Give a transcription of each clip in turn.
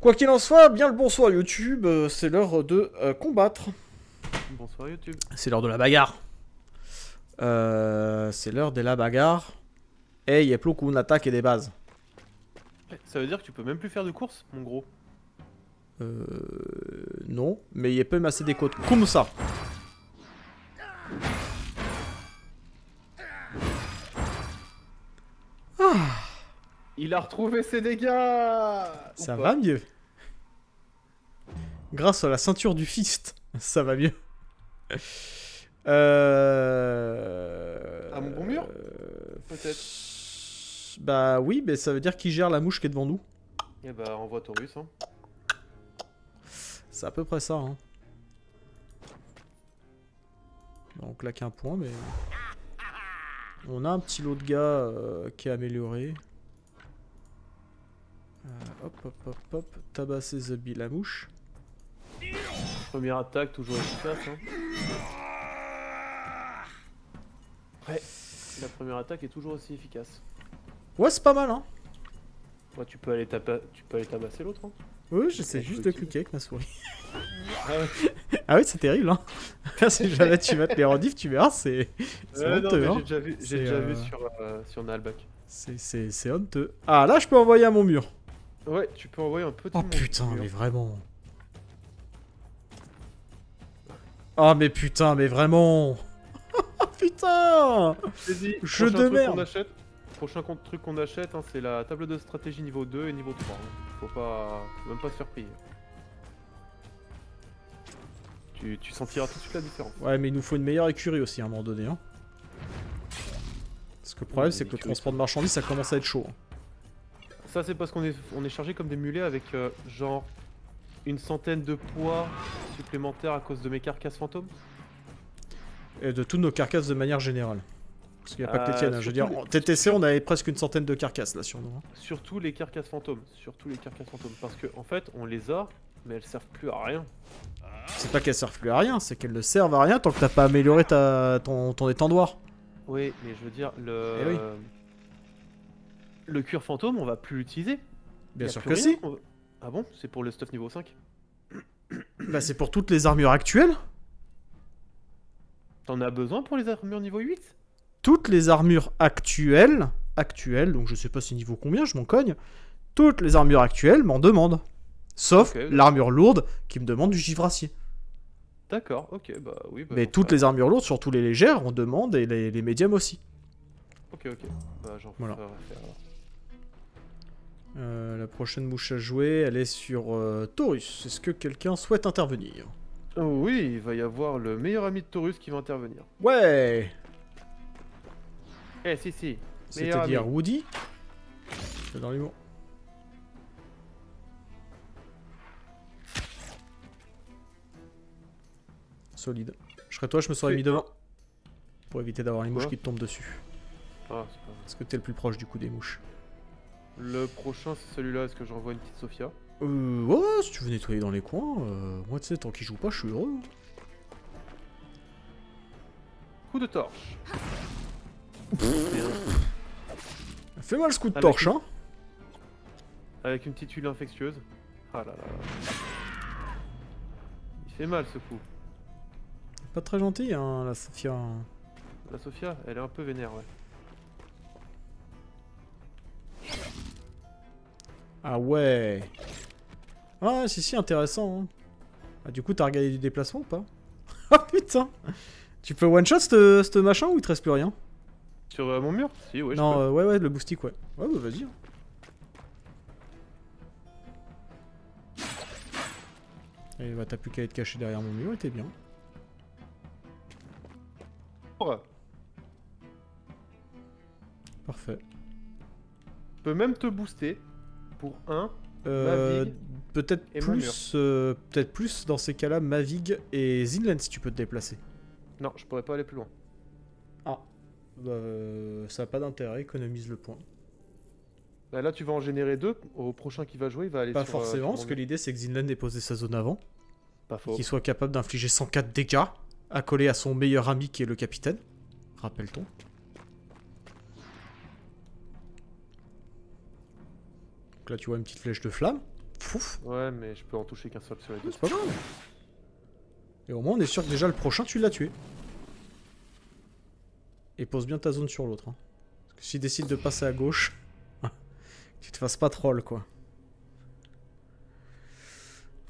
Quoi qu'il en soit, bien le bonsoir YouTube, euh, c'est l'heure de euh, combattre. Bonsoir YouTube. C'est l'heure de la bagarre. Euh, c'est l'heure de la bagarre. Et il y a plus qu'une attaque et des bases. Ça veut dire que tu peux même plus faire de course, mon gros. Euh, non, mais il peut masser des côtes comme ça. Il a retrouvé ses dégâts Ça va mieux. Grâce à la ceinture du fist, ça va mieux. Euh... À mon bon mur euh, Peut-être. Bah oui, mais ça veut dire qu'il gère la mouche qui est devant nous. Eh bah, envoie Taurus, hein. C'est à peu près ça. Hein. On claque un point, mais... On a un petit lot de gars euh, qui est amélioré. Euh, hop, hop, hop, hop. Tabasser The Bee, la mouche. Première attaque, toujours efficace, hein. Ouais, la première attaque est toujours aussi efficace. Ouais, c'est pas mal, hein. Ouais, tu peux aller, tu peux aller tabasser l'autre, hein. Oui, j'essaie Ouais, juste de cliquer avec ma souris. Ah ouais. Ah oui, c'est terrible, hein. si jamais tu vas te les rediff, tu verras, c'est Euh, honteux, hein. j'ai déjà vu, déjà vu euh, sur, euh, sur Nalbac. C'est honteux. Ah, là, je peux envoyer à mon mur. Ouais, tu peux envoyer un petit Oh putain, mais vraiment. Oh mais putain, mais vraiment. Putain Je dit, Jeu prochain de truc merde. qu'on achète, prochain truc qu'on achète, hein, c'est la table de stratégie niveau 2 et niveau 3. hein. Faut pas, faut même pas se faire payer. Tu, tu sentiras tout de suite la différence. Ouais, mais il nous faut une meilleure écurie aussi à un moment donné. Hein. Parce que le problème, Oui, c'est que le transport de marchandises, ça commence à être chaud. hein. Ça c'est parce qu'on est, on est chargé comme des mulets avec euh, genre une centaine de poids supplémentaires à cause de mes carcasses fantômes. Et de toutes nos carcasses de manière générale. Parce qu'il n'y a pas que les Euh, tiennes. hein. Je veux dire, en TTC, on avait presque une centaine de carcasses là sur nous. hein. Surtout les carcasses fantômes. Surtout les carcasses fantômes. Parce que en fait on les a, mais elles servent plus à rien. C'est pas qu'elles servent plus à rien, c'est qu'elles ne servent à rien tant que t'as pas amélioré ta, ton, ton étendoir. Oui, mais je veux dire, le. Eh oui. Le cuir fantôme, on va plus l'utiliser. Bien sûr que rien. si. Va- Ah bon? C'est pour le stuff niveau 5 Bah, c'est pour toutes les armures actuelles. T'en as besoin pour les armures niveau 8 toutes les armures actuelles, actuelles, donc je sais pas c'est niveau combien, je m'en cogne, toutes les armures actuelles m'en demandent. Sauf l'armure lourde qui me demande du givracier. D'accord, ok, bah oui. Bah, Mais toutes les armures lourdes, surtout les légères, on demande et les, les médiums aussi. Ok, ok. Bah j'en Voilà. ferai faire alors. Euh, la prochaine mouche à jouer, elle est sur euh, Taurus. Est-ce que quelqu'un souhaite intervenir? Oh oui, il va y avoir le meilleur ami de Taurus qui va intervenir. Ouais Eh, si, si. C'est-à-dire. Woody? C'est dans mots. Solide. Je serais toi, je me serais mis devant. Pour éviter d'avoir les mouches qui te tombent dessus. Ah, c'est pas. Parce que t'es le plus proche du coup des mouches. Le prochain, c'est celui-là. Est-ce que j'envoie une petite Sophia? Euh, ouais, si tu veux nettoyer dans les coins, euh, moi tu sais, tant qu'il joue pas, je suis heureux. Coup de torche. Fais mal ce coup de Avec torche, une- hein Avec une petite huile infectieuse. Ah là là. là. Il fait mal ce coup. Pas très gentil, hein, la Sophia. La Sophia, elle est un peu vénère, ouais. Ah ouais Ah, si, si, intéressant. hein. Ah, du coup, t'as regardé du déplacement ou pas? Ah putain Tu peux one-shot ce ce machin ou il te reste plus rien? Sur euh, mon mur? Si, ouais, je Non, peux. euh, ouais, ouais, le boostic, ouais. Ouais, bah vas-y. hein. Et bah, t'as plus qu'à être caché derrière mon mur et t'es bien. Parfait. Je peux même te booster pour un. Euh, Mavig peut-être plus, euh, peut-être plus dans ces cas-là, Mavig et Zinland si tu peux te déplacer. Non, je pourrais pas aller plus loin. Ah, bah, euh, ça a pas d'intérêt, économise le point. Bah, là, tu vas en générer deux. Au prochain qui va jouer, il va aller Pas sur, euh, forcément, parce que l'idée c'est que Zinland ait posé sa zone avant, qu'il soit capable d'infliger 104 dégâts, accolé à son meilleur ami qui est le capitaine. Rappelle-t-on. Là tu vois une petite flèche de flamme. Fouf. Ouais, mais je peux en toucher qu'un seul sur les deux. C'est pas grave. Et au moins, on est sûr que déjà le prochain, tu l'as tué. Et pose bien ta zone sur l'autre. hein. Parce que s'il décide de passer à gauche, tu te fasses pas troll, quoi.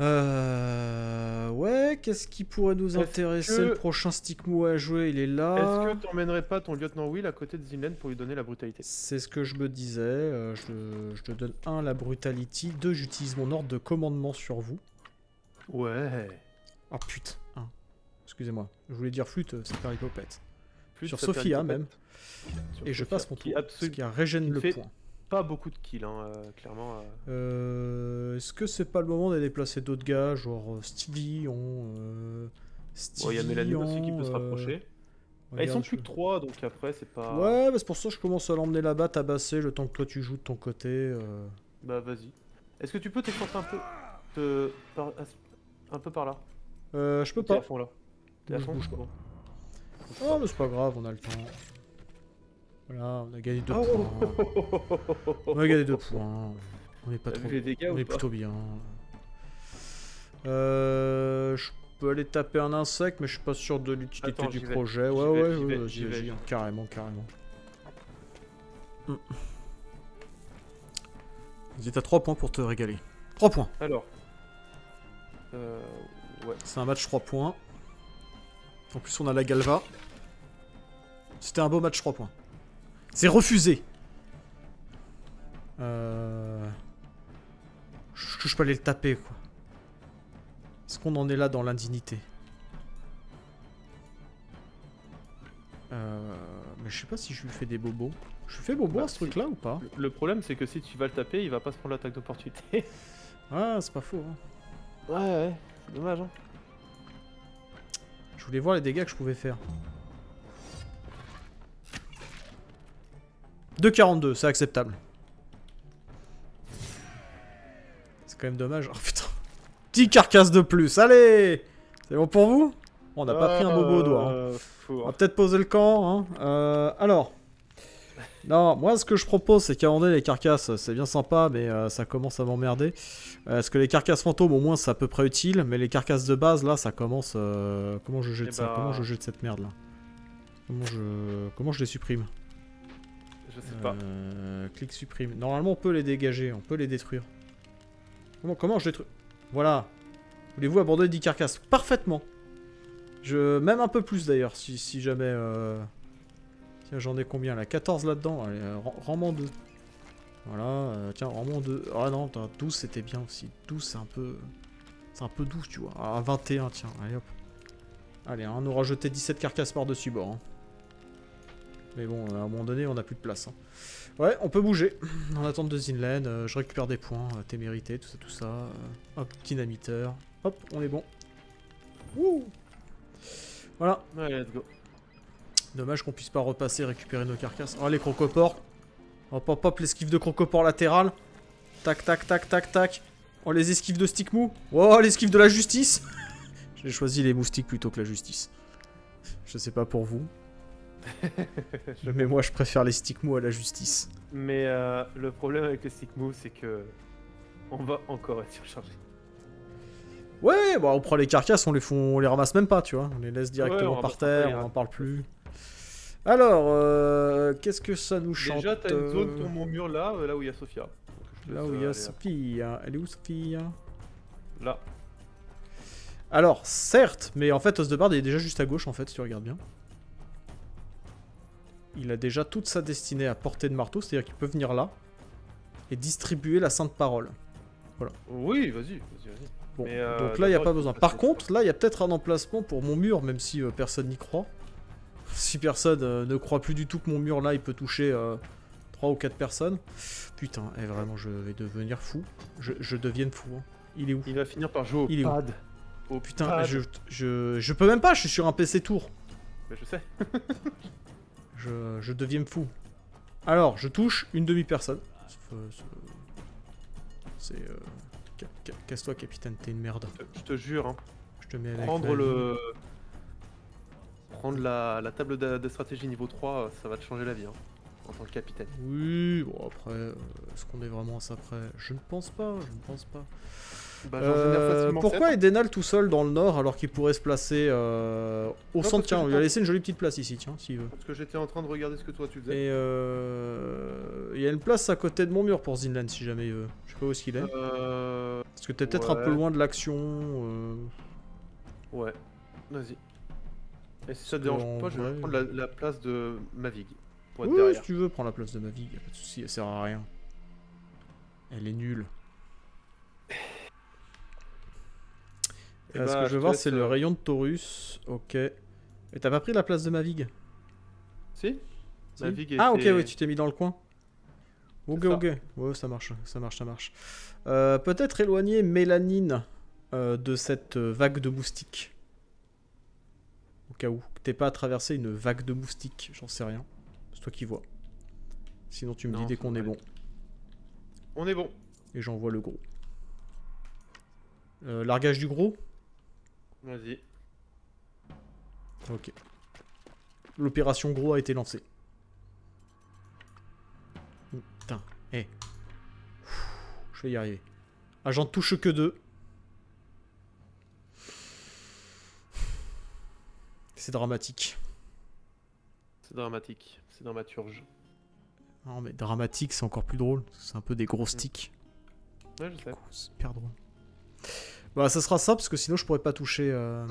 Euh... Ouais, qu'est-ce qui pourrait nous intéresser que- Le prochain stick mou à jouer, il est là. Est-ce que t'emmènerais pas ton lieutenant Will à côté de Zinlen pour lui donner la brutalité? C'est ce que je me disais. euh, je, je te donne 1 la brutality, 2 j'utilise mon ordre de commandement sur vous. Ouais. Ah putain. hein. Excusez-moi, je voulais dire flûte, euh, c'est Peripopette. Plus Sur Sophia même. Sur Et je passe mon qui tour. absolu- Ce qui a régène qui le fait- point. Pas beaucoup de kills, hein, euh, clairement. euh. Euh, Est-ce que c'est pas le moment d'aller déplacer d'autres gars, genre euh, Stevie, on. Il y a Mélanie aussi qui peut se rapprocher. Ah, ils sont plus que 3, donc après, c'est pas. Ouais, bah c'est pour ça que je commence à l'emmener là-bas, tabasser le temps que toi tu joues de ton côté. Bah, vas-y. Est-ce que tu peux t'exporter un peu te... par- Un peu par là? Euh, je peux T'es à pas. fond là. T'es à Je fond? pas. Bon. Oh, mais c'est pas grave, on a le temps. Voilà, on a gagné deux Oh. points. On a gagné deux points. On est pas trop. les dégâts On est plutôt bien. Euh, je peux aller taper un insecte, mais je suis pas sûr de l'utilité du vais. projet. Ouais, vais, ouais, j'y vais, carrément, carrément. Hmm. Vas-y, t'as 3 points pour te régaler. 3 points. Alors. Euh. Ouais. C'est un match 3 points. En plus, on a la Galva. C'était un beau match 3 points. C'est refusé. Euh... Je, je peux aller le taper, quoi. Est-ce qu'on en est là dans l'indignité? Euh... Mais je sais pas si je lui fais des bobos. Je lui fais bobo Bah, à ce si. truc-là ou pas? Le- Le problème, c'est que si tu vas le taper, il va pas se prendre l'attaque d'opportunité. Ah, c'est pas faux. hein. Ouais, ouais. C'est dommage, hein. Je voulais voir les dégâts que je pouvais faire. 2,42, c'est acceptable. C'est quand même dommage. Oh putain. 10 carcasses de plus, allez C'est bon pour vous? On n'a pas pris un bobo au doigt. hein. Euh, On va peut-être poser le camp. Hein. Euh, alors. Non, moi ce que je propose c'est qu'abandonner les carcasses, c'est bien sympa, mais euh, ça commence à m'emmerder. Parce que les carcasses fantômes, au moins c'est à peu près utile, mais les carcasses de base, là, ça commence. Comment je jette Eh ça? Bah- Comment je jette cette merde là? Comment je comment je les supprime? Je sais pas. Euh, Clic supprime. Normalement, on peut les dégager, on peut les détruire. Comment, comment je détruis Voilà. Voulez-vous abandonner 10 carcasses Parfaitement. Je... Même un peu plus d'ailleurs, si, jamais... euh, Tiens, j'en ai combien là? 14 là-dedans Allez, euh, rends- rends-moi 2. Voilà, euh, tiens, rends-moi 2. Ah non, attends, 12 c'était bien aussi. 12 c'est un peu... C'est un peu 12, tu vois. Ah, 21, tiens, allez hop. Allez, hein, on aura jeté 17 carcasses par-dessus bord. hein. Mais bon, à un moment donné, on n'a plus de place. hein. Ouais, on peut bouger. En attente de Zinlen, euh, je récupère des points, euh, t'es mérité, tout ça, tout ça. euh, hop, dynamiteur. Hop, on est bon. Wouh Voilà. Ouais, let's go. Dommage qu'on puisse pas repasser et récupérer nos carcasses. Oh, les crocopores. Hop, hop, hop, l'esquive de crocopore latéral. Tac, tac, tac, tac, tac. Oh, les esquives de stick mou. Oh, l'esquive de la justice. J'ai choisi les moustiques plutôt que la justice. Je sais pas pour vous. Mais moi, je préfère les stick mous à la justice. Mais euh, le problème avec les stick moves, c'est que. On va encore être surchargé. Ouais, bah on prend les carcasses, on les, font, on les ramasse même pas, tu vois. On les laisse directement Ouais, on par terre, on n'en parle plus. Alors, euh, qu'est-ce que ça nous chante Déjà, t'as une zone euh, sur mon mur là, là où il y a Sophia. Là où il y a hein. Elle est où Sophie hein Là. Alors, certes, mais en fait, Osdebard est déjà juste à gauche, en fait, si tu regardes bien. Il a déjà toute sa destinée à portée de marteau, c'est-à-dire qu'il peut venir là et distribuer la sainte parole. Oui, vas-y, vas-y, vas-y. Bon, euh, donc là, il n'y a pas besoin. Par contre, là, il y a peut-être un emplacement pour mon mur, même si euh, personne n'y croit. Si personne euh, ne croit plus du tout que mon mur, là, il peut toucher 3 ou 4 personnes. Putain, eh, vraiment, je vais devenir fou. Je, je devienne fou. hein. Il est où? Il va finir par jouer au Il est où? Pad. Au Putain, pad. je, je, je peux même pas, je suis sur un PC tour. Mais je sais. Je, je deviens fou. Alors, je touche une demi-personne. Euh, c'est- euh, ca- ca- Casse-toi, capitaine, t'es une merde. Je te- Je te jure, hein. Je te mets prendre le. Prendre la, la table de, de stratégie niveau 3, euh, ça va te changer la vie. Hein. en tant que capitaine. Oui, bon après, euh, est-ce qu'on est vraiment à ça près? Je ne pense pas, je ne pense pas. Bah, j'en génère Euh, facilement pourquoi. Edenal tout seul dans le nord alors qu'il pourrait se placer euh, au Non, centre Tiens, on lui a laissé une jolie petite place ici, tiens, s'il veut. Parce que j'étais en train de regarder ce que toi tu faisais. Et euh, il y a une place à côté de mon mur pour Zinland si jamais il veut. Je sais pas où est-ce qu'il est. Euh... Parce que t'es peut-être un peu loin de l'action. euh, Ouais, vas-y. Et si ça te dérange pas, je vais prendre la, la place de Mavig. Pour être Oui, derrière. si tu veux, prends la place de ma vie, y a pas de souci, elle sert à rien. Elle est nulle. Eh Euh, ce bah, que je je veux voir, c'est le euh, rayon de Taurus. Ok. Et t'as pas pris la place de Mavig Si Si Mavig Ah, ok, oui, tu t'es mis dans le coin. Ok, ok. Ouais, ça marche, ça marche, ça marche. Euh, Peut-être éloigner Mélanine euh, de cette vague de moustiques. Au cas où. T'aies pas à traverser une vague de moustiques, j'en sais rien. C'est toi qui vois. Sinon, tu me dis dès qu'on est bon. On est bon. Et j'envoie le gros. Euh, largage du gros? Vas-y. Ok. L'opération gros a été lancée. Putain, eh. Je vais y arriver. Ah, j'en touche que deux. C'est dramatique. C'est dramatique. C'est dramaturge. Non, mais dramatique, c'est encore plus drôle. C'est un peu des gros sticks. Ouais, je sais. C'est super drôle. Bah, ça sera ça, parce que sinon je pourrais pas toucher. euh,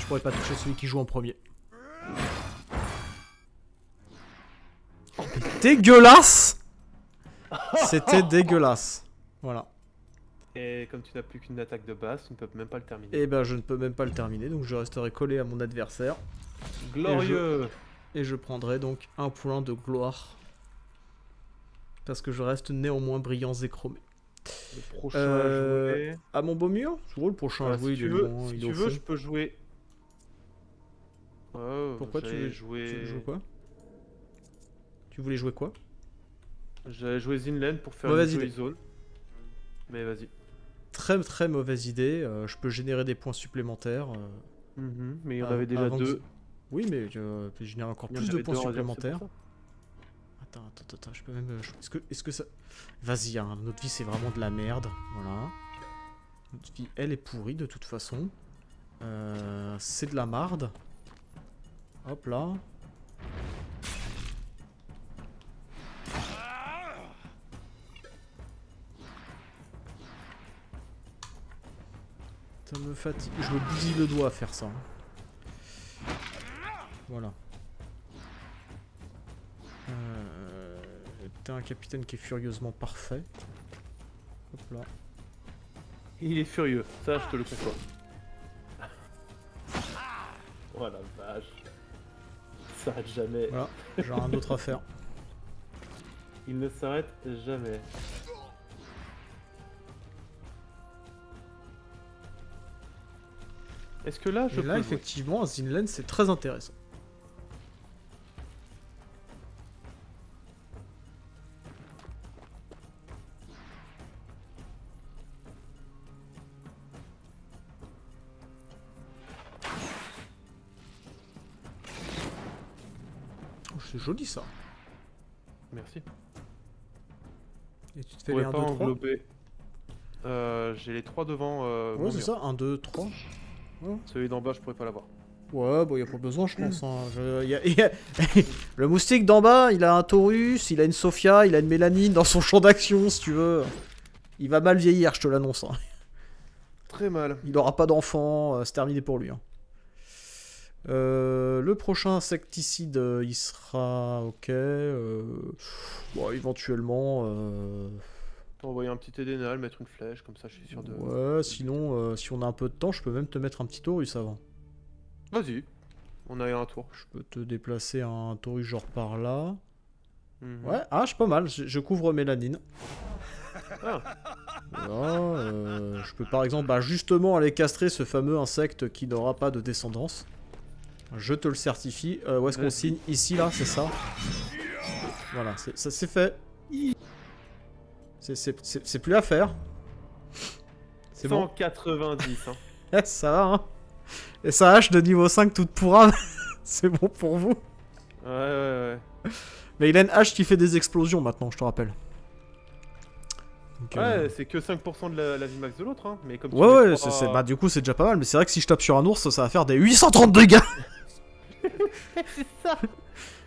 Je pourrais pas toucher celui qui joue en premier. Oh, dégueulasse C'était dégueulasse. Voilà. Et comme tu n'as plus qu'une attaque de base, tu ne peux même pas le terminer. Et ben, je ne peux même pas le terminer, donc je resterai collé à mon adversaire. Glorieux Et je prendrai donc un point de gloire. Parce que je reste néanmoins brillant et chromé. Le prochain Euh, à jouer. À mon beau mur Je vois le prochain à jouer, si tu veux, si tu veux je peux jouer. Oh, Pourquoi tu veux jouer... Tu veux jouer quoi? Tu voulais jouer quoi? J'allais jouer Zinland pour faire Mauvaise une idée. zone. Mais vas-y. Très très mauvaise idée. euh, je peux générer des points supplémentaires. euh. Mhm, Mais il y en Ah, avait déjà deux. Oui, mais je peux générer encore plus de points supplémentaires. Attends, attends, attends, je peux même. euh, Est-ce que, est-ce que ça. Vas-y, hein, notre vie c'est vraiment de la merde. Voilà. Notre vie, elle est pourrie de toute façon. Euh, c'est de la marde. Hop là. Ça me fatigue. Je me bousille le doigt à faire ça. hein. Voilà. Un capitaine qui est furieusement parfait. Hop là. Il est furieux, ça je te le conçois. Oh la vache. Ça s'arrête jamais. Voilà, j'ai rien d'autre à faire. Il ne s'arrête jamais. Est-ce que là je Et là, peux jouer? effectivement, Zinlen, c'est très intéressant. Joli ça. Merci. Et tu te Je fais les pourrais 1, pas 2, 3 englober. Euh, J'ai les trois devant. Euh, Ouais, c'est ça, 1, 2, 3. Celui d'en bas, je pourrais pas l'avoir. Ouais, bon, y a pas besoin, je pense. hein. Je- y a- y a- Le moustique d'en bas, il a un Taurus, il a une Sophia, il a une Mélanine dans son champ d'action, si tu veux. Il va mal vieillir, je te l'annonce. hein. Très mal. Il aura pas d'enfant, euh, c'est terminé pour lui. hein. Euh, le prochain insecticide, euh, il sera ok. euh, bon, éventuellement. euh, Envoyer un petit Edenal, mettre une flèche, comme ça je suis sûr de. Ouais, sinon, si on a un peu de temps, je peux même te mettre un petit Taurus avant. Vas-y. On a un tour. Je peux te déplacer un Taurus genre par là. Mhm. Ouais, ah, je suis pas mal, je, je couvre Mélanine. Ah, Voilà, je peux par exemple bah, justement aller castrer ce fameux insecte qui n'aura pas de descendance. Je te le certifie. Euh, où est-ce qu'on signe Ici, là, c'est ça. Voilà, ça c'est fait. C'est- plus à faire. C'est bon. 190. Hein. Eh, ça va, hein. Et sa hache de niveau 5 toute pourrave, c'est bon pour vous. Ouais, ouais, ouais. Mais il a une hache qui fait des explosions maintenant, je te rappelle. Donc, euh, Ouais, c'est que 5% de la, la vie max de l'autre, hein. Mais comme tu Ouais, ouais, c'est, bah, du coup c'est déjà pas mal, mais c'est vrai que si je tape sur un ours, ça va faire des 830 dégâts c'est ça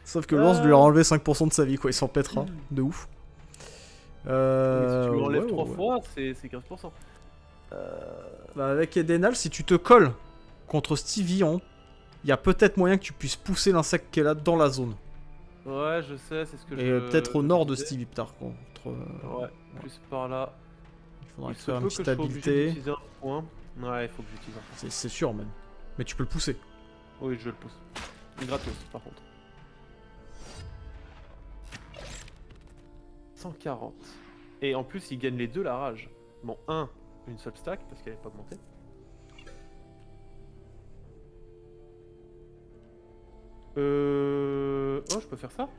Sauf que l'ours Euh. lui a enlevé 5% de sa vie, quoi, il s'en pètera, de ouf. Euh, Si tu l'enlèves ouais, 3 ouais. fois, c'est c'est 15%. Euh... Bah, avec Edenal, si tu te colles contre Stevie, il y a peut-être moyen que tu puisses pousser l'insecte qui est là dans la zone. Ouais, je sais, c'est ce que je. Et euh, peut-être au nord de. Stevie, par contre. Euh, Ouais, plus par là. Il faudra Il faire une petite un point. Ouais, il faut que j'utilise un point. C'est, c'est sûr, même. Mais tu peux le pousser. Oui, je le pousse. Gratos, par contre. 140. Et en plus, il gagne les deux la rage. Bon, un, une seule stack, parce qu'elle n'est pas augmentée. Euh... Oh, je peux faire ça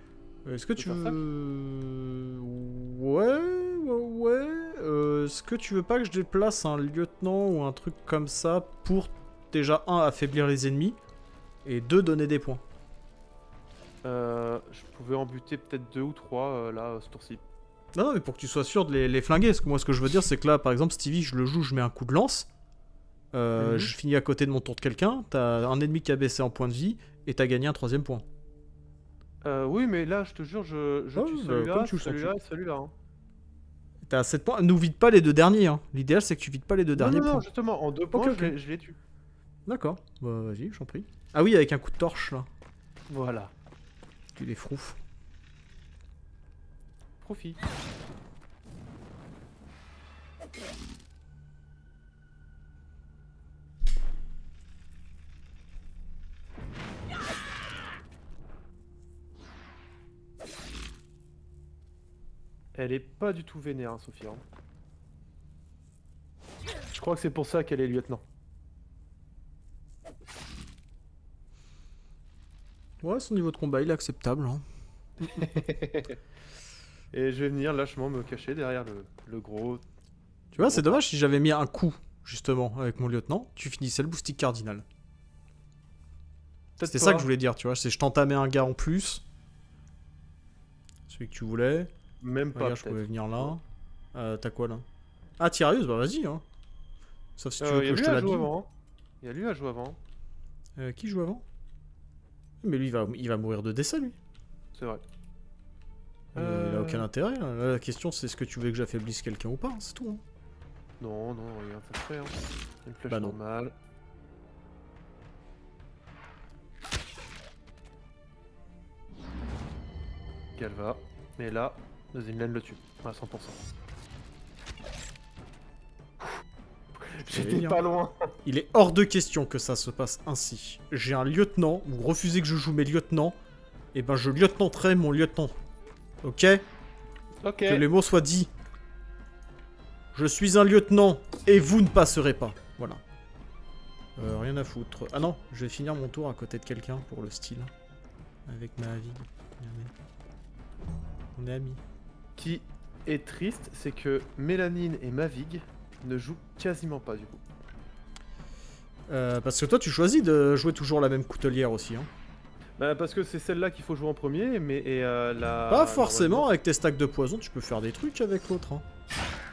Est-ce que tu veux. Ouais, ouais, ouais. Euh, Est-ce que tu veux pas que je déplace un lieutenant ou un truc comme ça pour déjà, un, affaiblir les ennemis et deux, donner des points? Euh, Je pouvais en buter peut-être deux ou trois, euh, là, ce tour-ci. Non, non, mais pour que tu sois sûr de les, les flinguer. Parce que moi, ce que je veux dire, c'est que là, par exemple, Stevie, je le joue, je mets un coup de lance. Euh, Mhm. Je finis à côté de mon tour de quelqu'un. T'as un ennemi qui a baissé en point de vie et t'as gagné un troisième point. Euh, oui, mais là, je te jure, je, je Ah tue bah, celui-là, celui-là et celui-là. hein. T'as 7 points. Nous vide pas les deux derniers. Hein. L'idéal, c'est que tu vides pas les deux Non, derniers non, non, points. justement, en deux points, je les- je les tue. D'accord. Bah, vas-y, j'en prie. Ah oui, avec un coup de torche, là. Voilà. Tu les froufes. Profit. Elle est pas du tout vénère, hein, Sophie. hein. Je crois que c'est pour ça qu'elle est lieutenant. Ouais, son niveau de combat, il est acceptable. Hein. Et je vais venir lâchement me cacher derrière le, le gros. Tu vois, c'est dommage si j'avais mis un coup, justement, avec mon lieutenant, tu finissais le boostique cardinal. C'était ça que je voulais dire, tu vois. C'est je t'entamais un gars en plus. Celui que tu voulais. Même pas. Regarde, je pouvais venir là. Euh, T'as quoi là? Ah, Tyrius, bah vas-y. Hein. Sauf si tu Euh, veux y a que je lui te à la jouer bime. avant. hein. Il y a lui à jouer avant. Euh, qui joue avant? Mais lui, il va, il va mourir de décès, lui. C'est vrai. Euh, Il a aucun intérêt. là. Là, la question, c'est est-ce que tu veux que j'affaiblisse quelqu'un ou pas hein, C'est tout. hein. Non, non, ça se fait. Hein. Une flèche Bah non. normale. Galva. Et là, Zinlen le tue. À 100%. J'avais J'étais pas loin. Il est hors de question que ça se passe ainsi. J'ai un lieutenant, vous refusez que je joue mes lieutenants, et ben je lieutenanterai mon lieutenant. Ok? Ok. Que les mots soient dits. Je suis un lieutenant, et vous ne passerez pas. Voilà. Euh, rien à foutre. Ah non, je vais finir mon tour à côté de quelqu'un pour le style. Avec ma vie. On est amis. Qui est triste, c'est que Mélanine et Mavig ne jouent quasiment pas du coup. Euh, parce que toi, tu choisis de jouer toujours la même coutelière aussi. Hein. Bah parce que c'est celle-là qu'il faut jouer en premier, mais et euh, la. Pas forcément, avec tes stacks de poison, tu peux faire des trucs avec l'autre. Hein.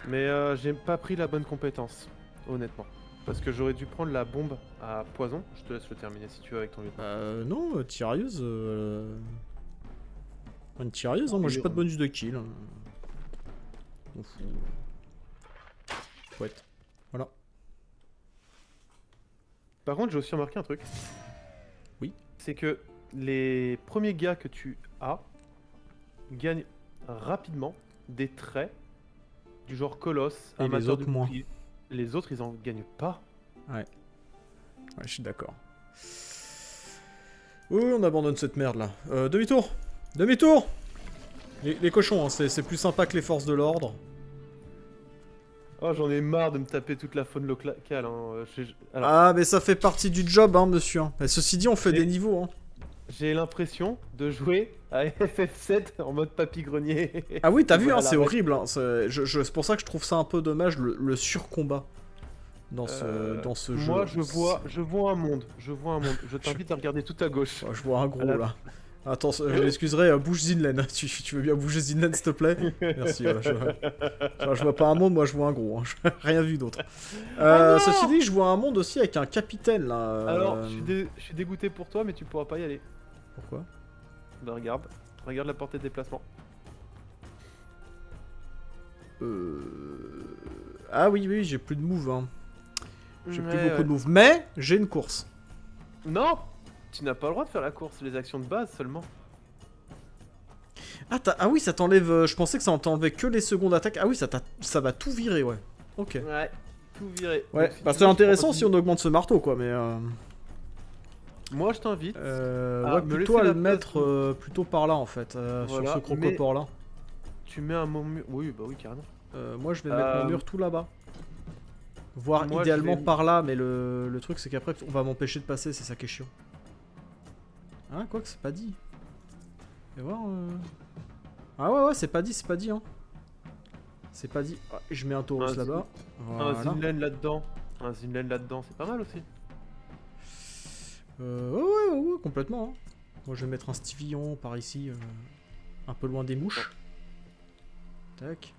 Mais euh, j'ai pas pris la bonne compétence, honnêtement. Parce que j'aurais dû prendre la bombe à poison. Je te laisse le terminer si tu veux avec ton lieutenant. Euh, non. Euh... Une tirailleuse, hein, moi j'ai pas de bonus de kill. hein. On fout. Voilà. Par contre, j'ai aussi remarqué un truc. Oui. C'est que les premiers gars que tu as gagnent rapidement des traits du genre colosse, Et les autres, moins. Les autres, ils en gagnent pas. Ouais, je suis d'accord. Oui, on abandonne cette merde là. Euh, demi-tour Demi-tour les, les cochons, hein, c'est plus sympa que les forces de l'ordre. Oh, j'en ai marre de me taper toute la faune locale. Hein. euh, Alors, Ah, mais ça fait partie du job, hein, monsieur. hein. Mais ceci dit, on fait des niveaux. Hein. J'ai l'impression de jouer à FF7 en mode papy grenier. Ah oui, t'as vu, hein, c'est horrible. hein, c'est pour ça que je trouve ça un peu dommage, le, le surcombat dans ce, Euh, dans ce jeu. Moi, je vois, je vois un monde. Je vois un monde. Je t'invite à regarder tout à gauche. Oh, je vois un gros la- là. Attends, je l'excuserai, euh, bouge Zinlen. Tu, tu veux bien bouger Zinlen, s'il te plaît? Merci. ouais, je... Vois pas un monde, moi je vois un gros. hein. Je- Rien vu d'autre. Euh, Oh ceci dit, je vois un monde aussi avec un capitaine là. euh, Alors, je suis, dé- je suis dégoûté pour toi, mais tu pourras pas y aller. Pourquoi? Bah regarde, regarde la portée de déplacement. Euh... Ah oui, oui, j'ai plus de move. Hein. J'ai plus beaucoup ouais. de move. Mais j'ai une course. Non Tu n'as pas le droit de faire la course, les actions de base seulement. Ah, ah oui, ça t'enlève. euh, Je pensais que ça t'enlevait que les secondes attaques. Ah oui, ça, ça va tout virer, ouais. Ok. Ouais, tout viré. Ouais, bah c'est intéressant si on augmente ce marteau, quoi, mais. Euh... Moi je t'invite. Euh, Ah, ouais, me plutôt à le mettre euh, plutôt par là en fait, Voilà, sur ce crocopore là. Tu mets un mur. Oui, bah oui, carrément. Euh, moi je vais mettre mon mur tout là-bas. Voire moi, idéalement vais- par là, mais le, le truc c'est qu'après on va m'empêcher de passer, c'est ça qui est chiant. Ah, quoi que c'est pas dit. Et voir. euh. Ah ouais, ouais, c'est pas dit, c'est pas dit, hein. C'est pas dit. Ah, je mets un Taurus Un là-bas. Un Voilà. Zinlen là-dedans. Un Zinlen là-dedans, c'est pas mal aussi. Euh, ouais, ouais, ouais, complètement. hein. Moi je vais mettre un Stivillon par ici, euh, un peu loin des mouches. Tac.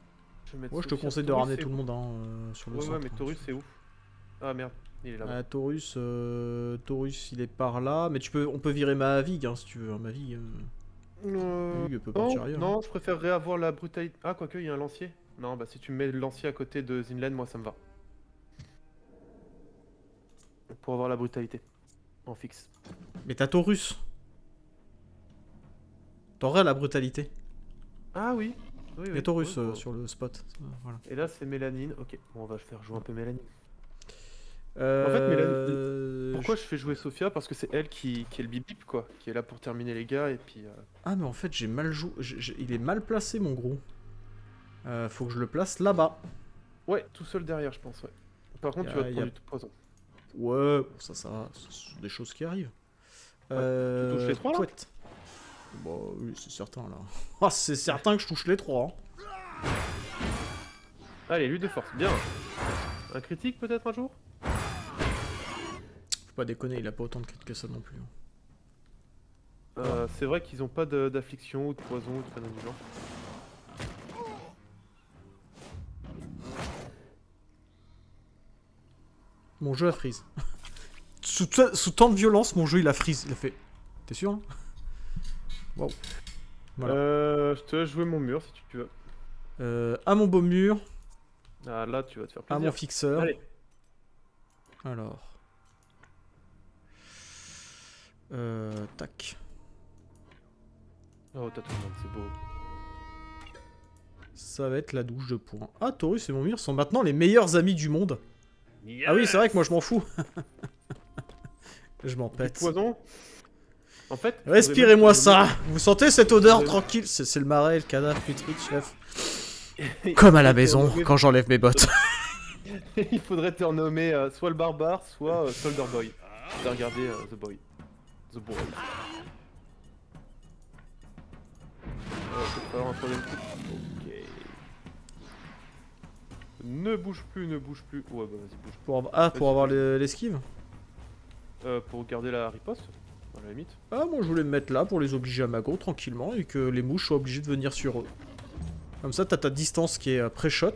Je, je te conseille de ramener tout le monde hein, euh, sur le Ouais, centre. ouais, mais hein. Taurus c'est ouf. Ah merde, il est là-bas. Ah, Taurus, euh, Taurus, il est par là, mais tu peux, on peut virer Mahavig hein, si tu veux. hein, Mahavig, euh, Euh, non, partir ailleurs. non, je préférerais avoir la brutalité. Ah, quoique, il y a un lancier. Non, bah si tu mets le lancier à côté de Zinlen, moi ça me va. Pour avoir la brutalité. En fixe. Mais t'as Taurus. T'aurais la brutalité. Ah oui. oui, Il y oui. a Taurus euh, sur le spot. Voilà. Et là c'est Mélanine. Ok, bon, on va faire jouer un peu Mélanine. Euh, Pourquoi je fais jouer Sophia Parce que c'est elle qui, qui est le bip bip quoi. Qui est là pour terminer les gars et puis. euh, Ah, mais en fait, j'ai mal joué. Il est mal placé, mon gros. Euh, faut que je le place là-bas. Ouais, tout seul derrière, je pense, ouais. Par contre, a- tu vas te prendre a- du poison. Ouais, bon, ça, ça, ce sont des choses qui arrivent. Euh, touches les trois, là. Bon, oui, c'est certain, là. Ah, c'est certain que je touche les trois. hein. Allez, lutte de force, bien. Un critique peut-être un jour? Pas déconner, il a pas autant de crits que ça non plus. hein. Euh, C'est vrai qu'ils ont pas d'affliction ou de poison ou de conneries du genre. Mon jeu a freeze. sous, sous tant de violence, mon jeu il a freeze. Il a fait. T'es sûr hein? Waouh. Voilà. Euh, je te laisse jouer mon mur si tu veux. Euh, à mon beau mur, Ah là, tu vas te faire à mon plaisir. fixeur. Allez, Alors. Euh, tac. oh t'as tout le monde, c'est beau. Ça va être la douche de points. Ah, Taurus et mon mur sont maintenant les meilleurs amis du monde. Ah oui, c'est vrai que moi je m'en fous. je m'en Du pète. poison En fait. Respirez-moi ça Vous sentez cette odeur tranquille? C'est le marais, le cadavre putride, chef. Comme à la maison, quand j'enlève mes bottes. Il faudrait te renommer euh, soit le barbare, soit euh, Soldier Boy. T'as regardé euh, The Boy. The Boy. Peut-être falloir un troisième coup. Ok. Ne bouge plus, ne bouge plus. Ouais, bah vas-y, bouge. Pour avoir- Ah, pour avoir le- l'esquive Euh, pour garder la riposte, à la limite. Ah, moi je voulais me mettre là pour les obliger à mago tranquillement et que les mouches soient obligées de venir sur eux. Comme ça, t'as ta distance qui est euh, pré-shot,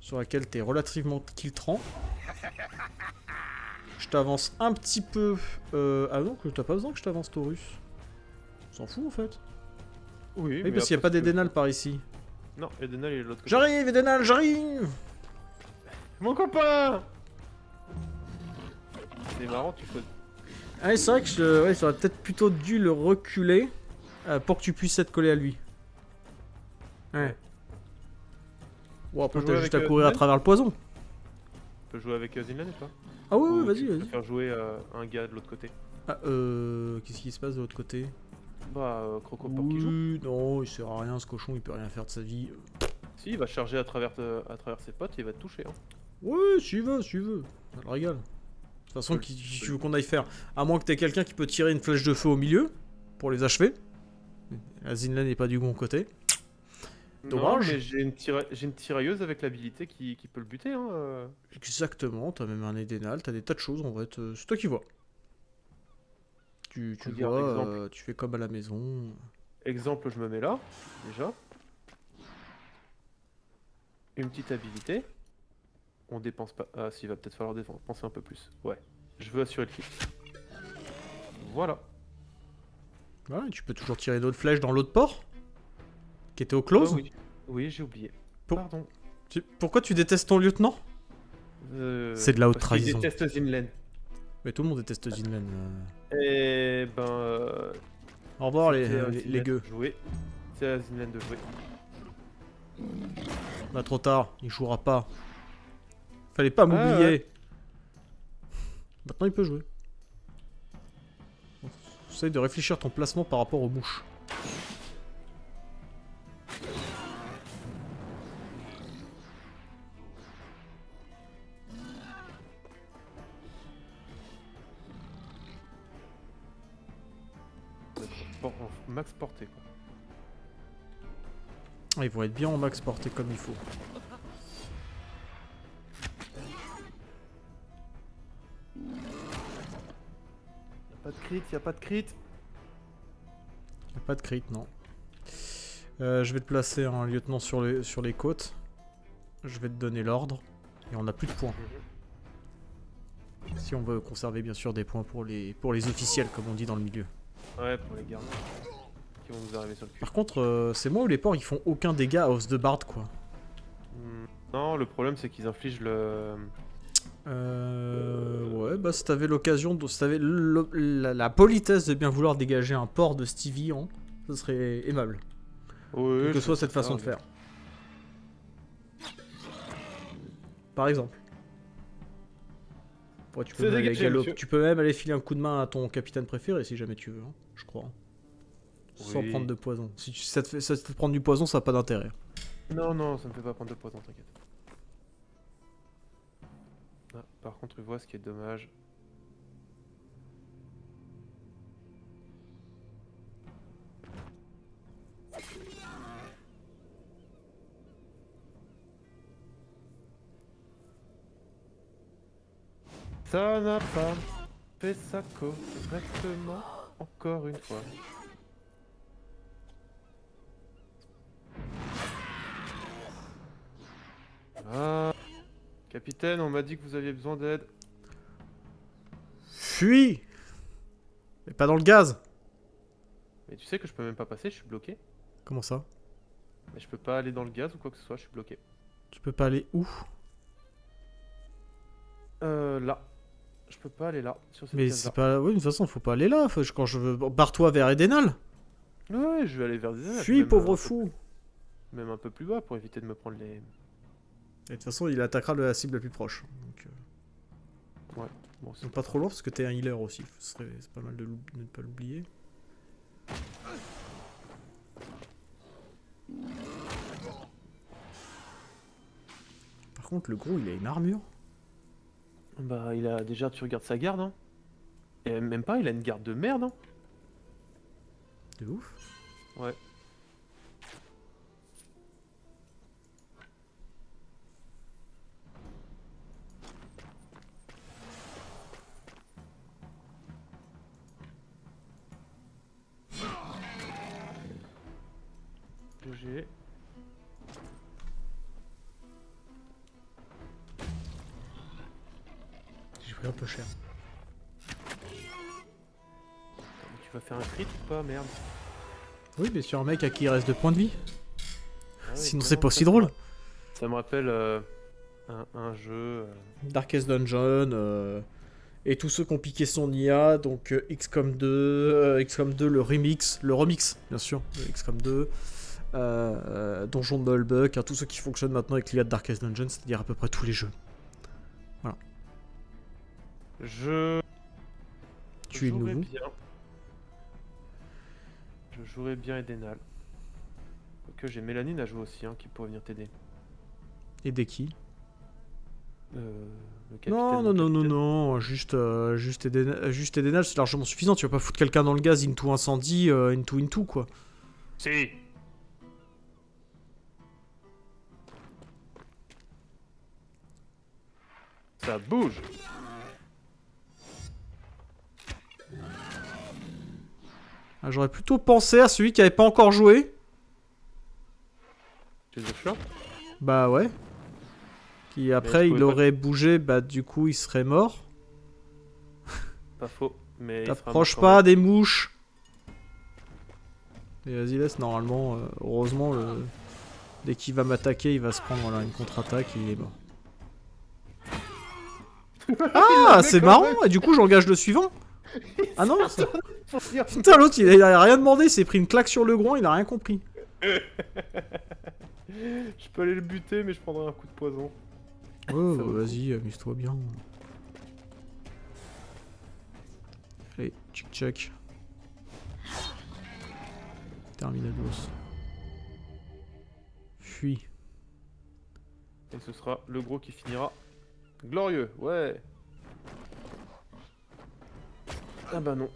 sur laquelle t'es relativement kiltrant. Je t'avance un petit peu. euh, Ah non, que t'as pas besoin que je t'avance, Taurus. S'en fout en fait. Oui, Oui, parce qu'il n'y a pas d'Edenal par ici. Non, Edenal il est de l'autre côté. J'arrive, Edenal, j'arrive Mon copain C'est marrant, tu peux. Ah, c'est vrai que je... ouais, j'aurais peut-être plutôt dû le reculer euh, pour que tu puisses être collé à lui. Ouais. Bon, après, peux t'as juste à euh, courir à Zen travers le poison. Tu peux jouer avec euh, Zinlan ou pas Ah ouais, ouais, Ou vas-y, vas-y. préfères jouer euh, un gars de l'autre côté Ah, euh... Qu'est-ce qui se passe de l'autre côté? Bah, euh, Croco Porc qui joue. Oui, non, il sert à rien, ce cochon, il peut rien faire de sa vie. Si, il va charger à travers, euh, à travers ses potes et il va te toucher. Hein. Ouais, si tu veux, si tu veux. Ça le régale. De toute façon, tu veux qu'on aille faire? À moins que t'aies quelqu'un qui peut tirer une flèche de feu au milieu pour les achever. La Zinla n'est pas du bon côté. Dommage. Mais j'ai une, tira- j'ai une tirailleuse avec l'habilité qui, qui peut le buter. Hein. euh. Exactement, t'as même un Edenal, t'as des tas de choses en fait, euh, c'est toi qui vois. tu, vois, euh, tu fais comme à la maison. Exemple, je me mets là, déjà. Une petite habilité. On dépense pas. Ah, si, il va peut-être falloir dépenser un peu plus. Ouais. Je veux assurer le kill. Voilà. Tu peux toujours tirer d'autres flèches dans l'autre port Qui était au close Ah oui, oui j'ai oublié. Pour- Pardon. Tu- Pourquoi tu détestes ton lieutenant? Euh, C'est de la haute trahison. déteste Zinlen. Mais tout le monde déteste Zinlen. euh. Et ben. euh, Au revoir les, gueux. C'est à Zinlen de jouer. Bah trop tard, il jouera pas. Fallait pas m'oublier. Maintenant il peut jouer. Essaye de réfléchir ton placement par rapport aux mouches. Max porté quoi. Ah, ils vont être bien en max porté comme il faut. Y'a pas de crit, y'a pas de crit. Y a pas de crit, non. Euh, je vais te placer un lieutenant sur les, sur les côtes. Je vais te donner l'ordre. Et on a plus de points. Si on veut conserver bien sûr des points pour les, pour les officiels, comme on dit dans le milieu. Ouais, pour les gardes. Qui vont nous arriver sur le cul. Par contre, euh, c'est moi ou les porcs, ils font aucun dégât à os de barde, quoi. Hmm, Non, le problème c'est qu'ils infligent le. Euh, ouais, bah si t'avais l'occasion, de, si t'avais la, la politesse de bien vouloir dégager un port de Stevie, hein, ce serait aimable. Oui, Quelle que soit cette façon de faire. Par exemple. Ouais, tu, peux aller galop- tu peux même aller filer un coup de main à ton capitaine préféré si jamais tu veux, hein, Sans prendre de poison. Si tu, ça, te fait, ça te fait prendre du poison, ça n'a pas d'intérêt. Non, non, ça me fait pas prendre de poison, t'inquiète. Ah, par contre, tu vois ce qui est dommage. Ça n'a pas fait ça correctement encore une fois. Ah, capitaine, on m'a dit que vous aviez besoin d'aide. Fuis Mais pas dans le gaz Mais tu sais que je peux même pas passer, je suis bloqué. Comment ça? Mais je peux pas aller dans le gaz ou quoi que ce soit, je suis bloqué. Tu peux pas aller où? Euh, là. Je peux pas aller là, sur cette Mais c'est pas... Oui, de toute façon, faut pas aller là. Faut- Quand je veux... Barre-toi vers Edenal Ouais, ouais, je vais aller vers zones, Fuis, pauvre peu- fou Même un peu plus bas pour éviter de me prendre les... Et de toute façon, il attaquera la cible la plus proche. Donc, euh, Bon, c'est donc pas trop loin parce que t'es un healer aussi. C'est pas mal de ne pas l'oublier. Par contre, le gros, il a une armure. Bah, il a déjà, tu regardes sa garde, hein. Et même pas, il a une garde de merde, hein. De ouf. Ouais. Oui, mais sur un mec à qui il reste 2 points de vie. Ah Sinon, c'est pas aussi drôle. Ça me rappelle euh, un, un jeu... euh, Darkest Dungeon euh, et tous ceux qui ont piqué son IA, donc XCOM 2, euh, XCOM 2 le remix, le remix bien sûr, XCOM 2, euh, euh, Donjon de Nullbuck, hein, tous ceux qui fonctionnent maintenant avec l'IA de Darkest Dungeon, c'est-à-dire à peu près tous les jeux. Je... Tu es nouveau. bien. Je jouerais bien Edenal. Que j'ai Mélanine à jouer aussi, hein, qui pourrait venir t'aider. Et des qui? Euh, le Non, non, non, non, non, juste, euh, juste, Eden, euh, juste Edenal, c'est largement suffisant, tu vas pas foutre quelqu'un dans le gaz into incendie, euh, into into quoi. Si Ça bouge J'aurais plutôt pensé à celui qui avait pas encore joué. Tu Bah ouais. Qui après il pas- aurait bougé, bah du coup il serait mort. Pas faux. Mais T'approches pas des mouches. Et vas-y laisse normalement, euh, heureusement le... dès qu'il va m'attaquer il va se prendre voilà, une contre-attaque et il est mort. Ah c'est marrant et du coup j'engage le suivant. Ah non Putain l'autre il, a- il a rien demandé, il s'est pris une claque sur le groin, il a rien compris. Je peux aller le buter, mais je prendrai un coup de poison. Bah, le vas-y, amuse-toi bien. Allez, tchic tchac. Terminados. Fuis. Et ce sera le gros qui finira glorieux, ouais. Ah bah non.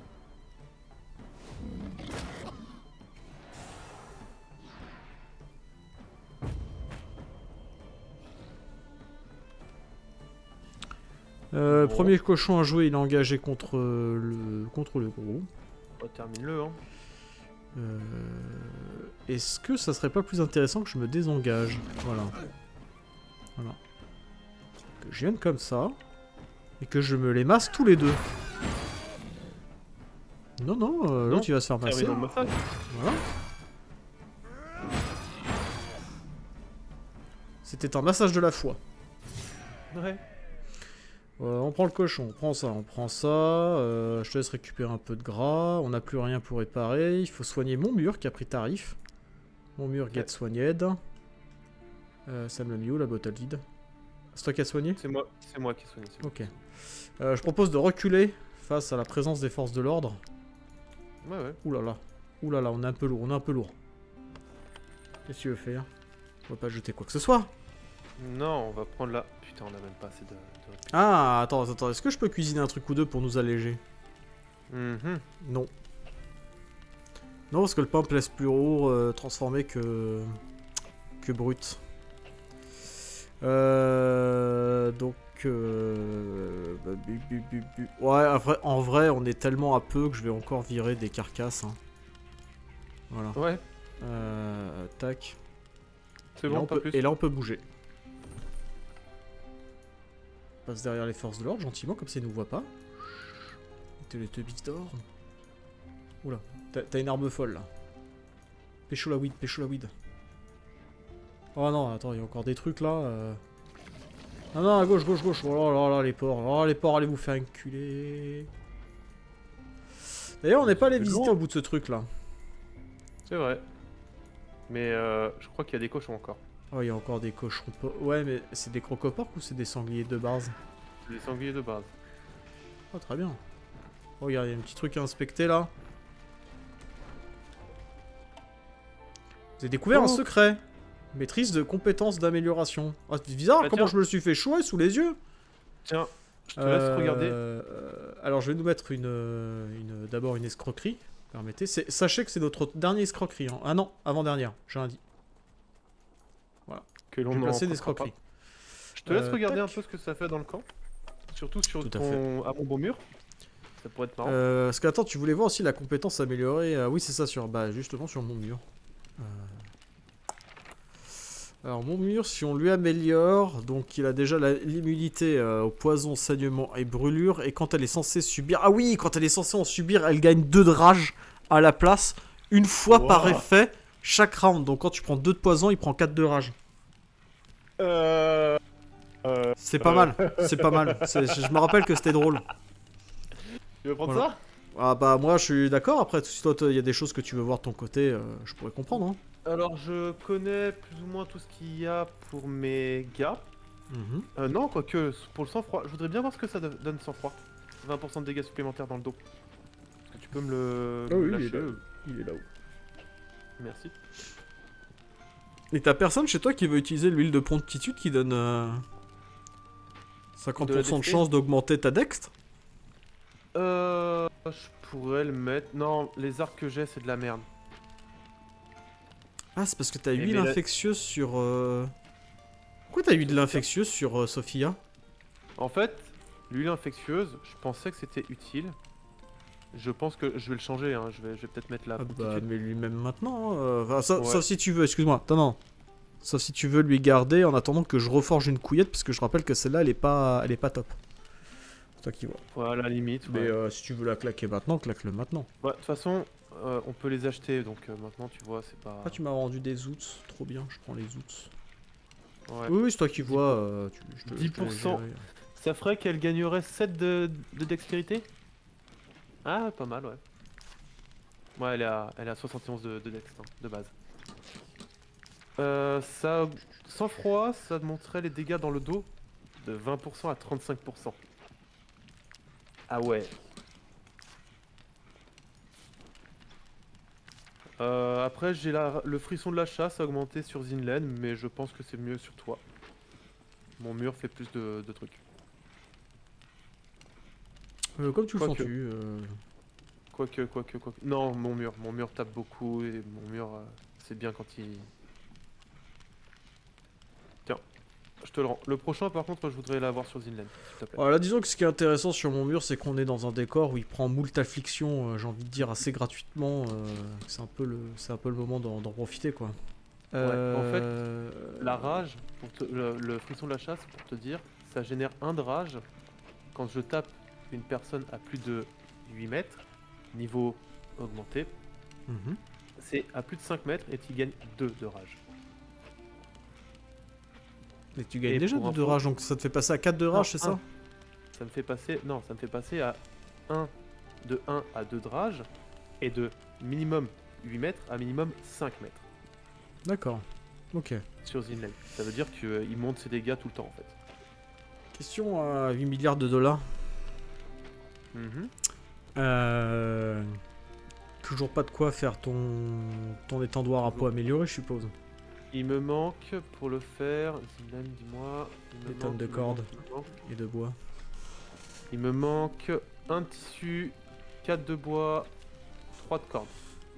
Euh. Premier cochon à jouer, il est engagé contre euh, le, contre le gros. On termine-le, hein. Euh, Est-ce que ça serait pas plus intéressant que je me désengage? Voilà. Voilà. Que je vienne comme ça. Et que je me les masse tous les deux. Non, non, euh, Non, l'autre il va se faire massage. Voilà. C'était un massage de la foi. Ouais. Euh, on prend le cochon, on prend ça, on prend ça. euh, je te laisse récupérer un peu de gras. On n'a plus rien pour réparer. Il faut soigner mon mur qui a pris tarif. Mon mur get soigned. Euh, Sam l'a mis où la bottle vide? C'est toi qui as soigné? C'est moi, moi qui c'est moi. Ok. Euh, je propose de reculer face à la présence des forces de l'ordre. Ouais, ouais. Ouh là là. Ouh là là, on est un peu lourd, on est un peu lourd. Qu'est-ce que tu veux faire? On va pas jeter quoi que ce soit. Non, on va prendre la. Putain, on a même pas assez de. de... Ah, attends, attends, est-ce que je peux cuisiner un truc ou deux pour nous alléger? Mhm. Non. Non, parce que le pain laisse plus lourd euh, transformé que. que brut. Euh. Donc. Euh. Ouais, en vrai, on est tellement à peu que je vais encore virer des carcasses. hein. Voilà. Ouais, Euh, tac. c'est là, bon, on pas peut, plus. et là, on peut bouger. On passe derrière les forces de l'ordre, gentiment, comme ça ils nous voient pas. Les teubis d'or. Oula, t'as t'as une arme folle là. Pécho la weed, pécho la weed. Oh non, attends, il y a encore des trucs là. euh. Non, non, à gauche, gauche, gauche. Oh là là là, les porcs. Oh, les porcs, allez vous faire enculer. D'ailleurs, on n'est pas allé visiter au bout de ce truc là. C'est vrai. Mais euh, je crois qu'il y a des cochons encore. Oh, il y a encore des cochons. Ouais, mais c'est des crocoporques ou c'est des sangliers de base? Des sangliers de base. Oh, très bien. Oh, regarde, il y a un petit truc à inspecter là. Vous avez découvert un Oh. secret? Maîtrise de compétences d'amélioration. Ah, c'est bizarre, Bah, comment tiens. je me le suis fait chouer sous les yeux. Tiens, je te laisse regarder. Euh, alors, je vais nous mettre une, euh, une d'abord une escroquerie. Permettez. C'est- Sachez que c'est notre dernière escroquerie. hein. Ah non, avant-dernière, j'ai un dit. Que l'on placé. Je te laisse Euh, regarder tac. un peu ce que ça fait dans le camp. Surtout sur Tout à ton... à mon beau mur. Ça pourrait être marrant. Euh, parce que attends, tu voulais voir aussi la compétence améliorée. euh, oui, c'est ça, sur, bah, justement sur mon mur. Alors, mon mur, si on lui améliore, donc il a déjà l'immunité euh, au poison, saignement et brûlure. Et quand elle est censée subir. Ah oui, quand elle est censée en subir, elle gagne 2 de rage à la place. Une fois par effet, chaque round. Donc quand tu prends 2 de poison, il prend 4 de rage. Euh... euh, C'est pas mal, c'est pas mal. Je me rappelle que c'était drôle. Tu veux prendre Voilà. Ah bah moi je suis d'accord, après si toi il y a des choses que tu veux voir de ton côté, je pourrais comprendre. Hein. Alors je connais plus ou moins tout ce qu'il y a pour mes gars. Mhm. Euh, non, quoique pour le sang-froid, je voudrais bien voir ce que ça do- donne sang-froid. 20% de dégâts supplémentaires dans le dos. Est-ce que tu peux me le Ah me oui, lâcher il est là. Il est là-haut. Merci. Et t'as personne chez toi qui veut utiliser l'huile de promptitude qui donne euh, 50% de, chance d'augmenter ta dextre Euh... Je pourrais le mettre... Non, les arcs que j'ai, c'est de la merde. Ah c'est parce que t'as Eh, huile mais là- infectieuse sur... euh, Pourquoi t'as huile infectieuse sur euh, Sophia? En fait, l'huile infectieuse, je pensais que c'était utile. Je pense que je vais le changer, hein. je vais, je vais peut-être mettre la Ah bah, mais lui-même maintenant. euh, enfin, sauf, Ouais. sauf si tu veux, excuse-moi. Attends, non. Sauf si tu veux lui garder en attendant que je reforge une couillette, parce que je rappelle que celle-là, elle est pas, elle est pas top. C'est toi qui vois. Ouais, à la limite. Mais ouais. euh, si tu veux la claquer maintenant, claque-le maintenant. Ouais, de toute façon, euh, on peut les acheter, donc euh, maintenant tu vois, c'est pas. Ah, tu m'as rendu des outs, trop bien, je prends les outs. Ouais. Oui, oui, c'est toi qui vois. euh, tu, je te- je te laisse 10%. gérer. Ça ferait qu'elle gagnerait 7 de, de dextérité? Ah, pas mal, ouais. Ouais, elle est à, elle à 71 de, de dex, hein, de base. Euh, ça, sans froid, ça monterait les dégâts dans le dos de 20% à 35%. Ah ouais. Euh, après, j'ai le frisson de la chasse a augmenté sur Zinlen, mais je pense que c'est mieux sur toi. Mon mur fait plus de, de trucs. Euh, comme tu le Quoique. sens-tu. euh, Quoique, quoique, quoique. Non, mon mur. Mon mur tape beaucoup et mon mur, euh, c'est bien quand il. Tiens, je te le rends. Le prochain, par contre, je voudrais l'avoir sur Zinland, s'il te plaît. Voilà, disons que ce qui est intéressant sur mon mur, c'est qu'on est dans un décor où il prend moult afflictions, euh, j'ai envie de dire assez gratuitement. euh, c'est un peu le, c'est un peu le moment d'en profiter, quoi. en fait, Euh, La rage, pour te- le, le frisson de la chasse, pour te dire, ça génère un de rage quand je tape une personne à plus de 8 mètres, niveau augmenté. mhm. C'est à plus de 5 mètres et tu gagnes 2 de rage. Et tu gagnes Et déjà pour de info- rage, donc ça te fait passer à 4 de rage, c'est ça? Ça me fait passer. Non, ça me fait passer à 1 de 1 à 2 de rage et de minimum 8 mètres à minimum 5 mètres D'accord. Ok. sur Zinlane. Ça veut dire qu'il monte ses dégâts tout le temps en fait. Question à 8 milliards de dollars. Mhm. Euh... Toujours pas de quoi faire ton, ton étendoir à peau amélioré, je suppose. Il me manque pour le faire. Dis-moi. Des tonnes de cordes. manque. Et de bois. Il me manque un tissu, 4 de bois, 3 de cordes.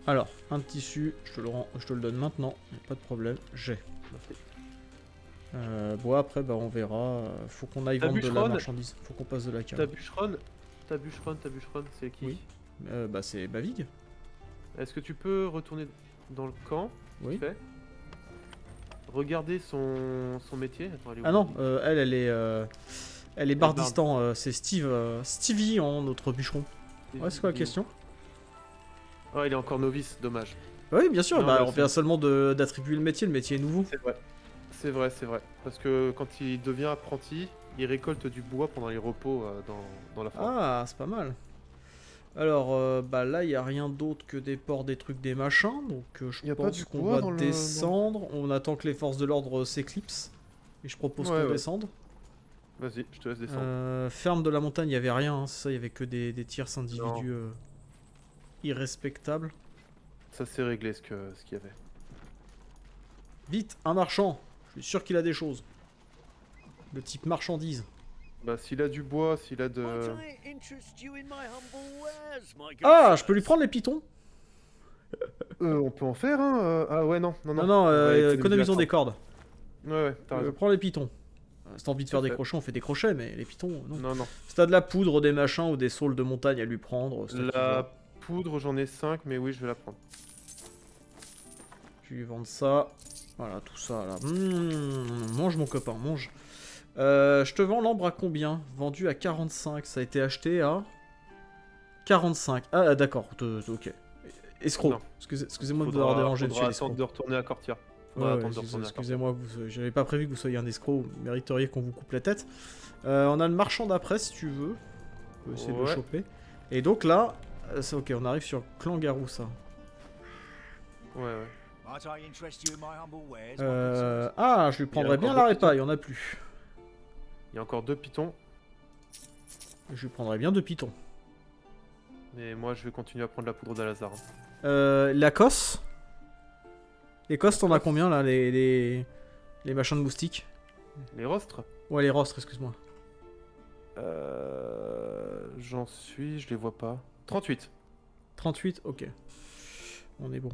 Alors, un tissu, je te le, rends, je te le donne maintenant, pas de problème, j'ai. Euh, bois, après, bah, on verra. Faut qu'on aille Ta vendre de la marchandise. Faut qu'on passe de la Ta bûcheronne, ta bûcheronne, ta bûcheronne, c'est qui? Oui. Euh, bah, c'est Bavig. Est-ce que tu peux retourner dans le camp? Oui. Fait. Regardez son, son métier. Attends, elle est où Ah non, euh, elle, elle est. euh, Elle est bardistan, euh, c'est Steve, euh, Stevie, hein, notre bûcheron. Ouais, c'est quoi la question Ah, il est encore novice, dommage. Oui, bien sûr, Non, bah, on vient seulement d'attribuer le métier, le métier est nouveau. C'est vrai. C'est vrai, c'est vrai. Parce que quand il devient apprenti, il récolte du bois pendant les repos euh, dans, dans la forêt. Ah, c'est pas mal. Alors, euh, bah là, il y a rien d'autre que des ports, des trucs, des machins. Donc, euh, je Y a pas pense qu'on va le- descendre. On attend que les forces de l'ordre s'éclipsent. Et je propose Ouais, qu'on ouais. descende. Vas-y, je te laisse descendre. Euh, ferme de la montagne, il y avait rien. hein, c'est ça, il y avait que des, des tirs individus euh, irrespectables. Ça c'est réglé ce que ce qu'il y avait. Vite, un marchand. Je suis sûr qu'il a des choses. Le type marchandise. Bah s'il a du bois, s'il a de. Ah, je peux lui prendre les pitons Euh, on peut en faire hein euh, Ah ouais non non non. Non, non, euh, économisons des cordes. Ouais ouais, t'as Euh, raison. prends les pitons. Si t'as envie de faire des crochets, on fait des crochets, mais les pitons, non. Non non. Si t'as de la poudre, des machins ou des saules de montagne à lui prendre, La poudre, j'en ai 5, mais oui, je vais la prendre. Tu lui vends ça. Voilà, tout ça là. Mmh, mange mon copain, mange. Euh, je te vends l'ambre à combien Vendu à 45. Ça a été acheté à 45. Ah, d'accord. te- te- Ok. Escroc. Excusez- Excusez-moi de vous avoir dérangé, faudra monsieur attendre l'escroc. de retourner à Cortia. Ouais, Faudra ouais, attendre de retourner à Cortia. Excusez-moi, j'avais pas prévu que vous soyez un escroc. Vous mériteriez qu'on vous coupe la tête. Euh, on a le marchand d'après si tu veux. On peut essayer de le choper. Et donc là, euh, c'est ok, on arrive sur Clan Garou ça. Ouais ouais. Euh, ah, je lui prendrais bien la répa, il y en a plus. Il y a encore deux pitons, Je lui prendrais bien deux pitons. mais moi je vais continuer à prendre la poudre d'Alazar. hein. Euh, Lacoste Lacoste, on a Lacoste. combien là les, les, les machins de moustiques? Les rostres? Ouais, les rostres, excuse-moi. Euh. J'en suis, je les vois pas. 38. 38, ok. On est bon.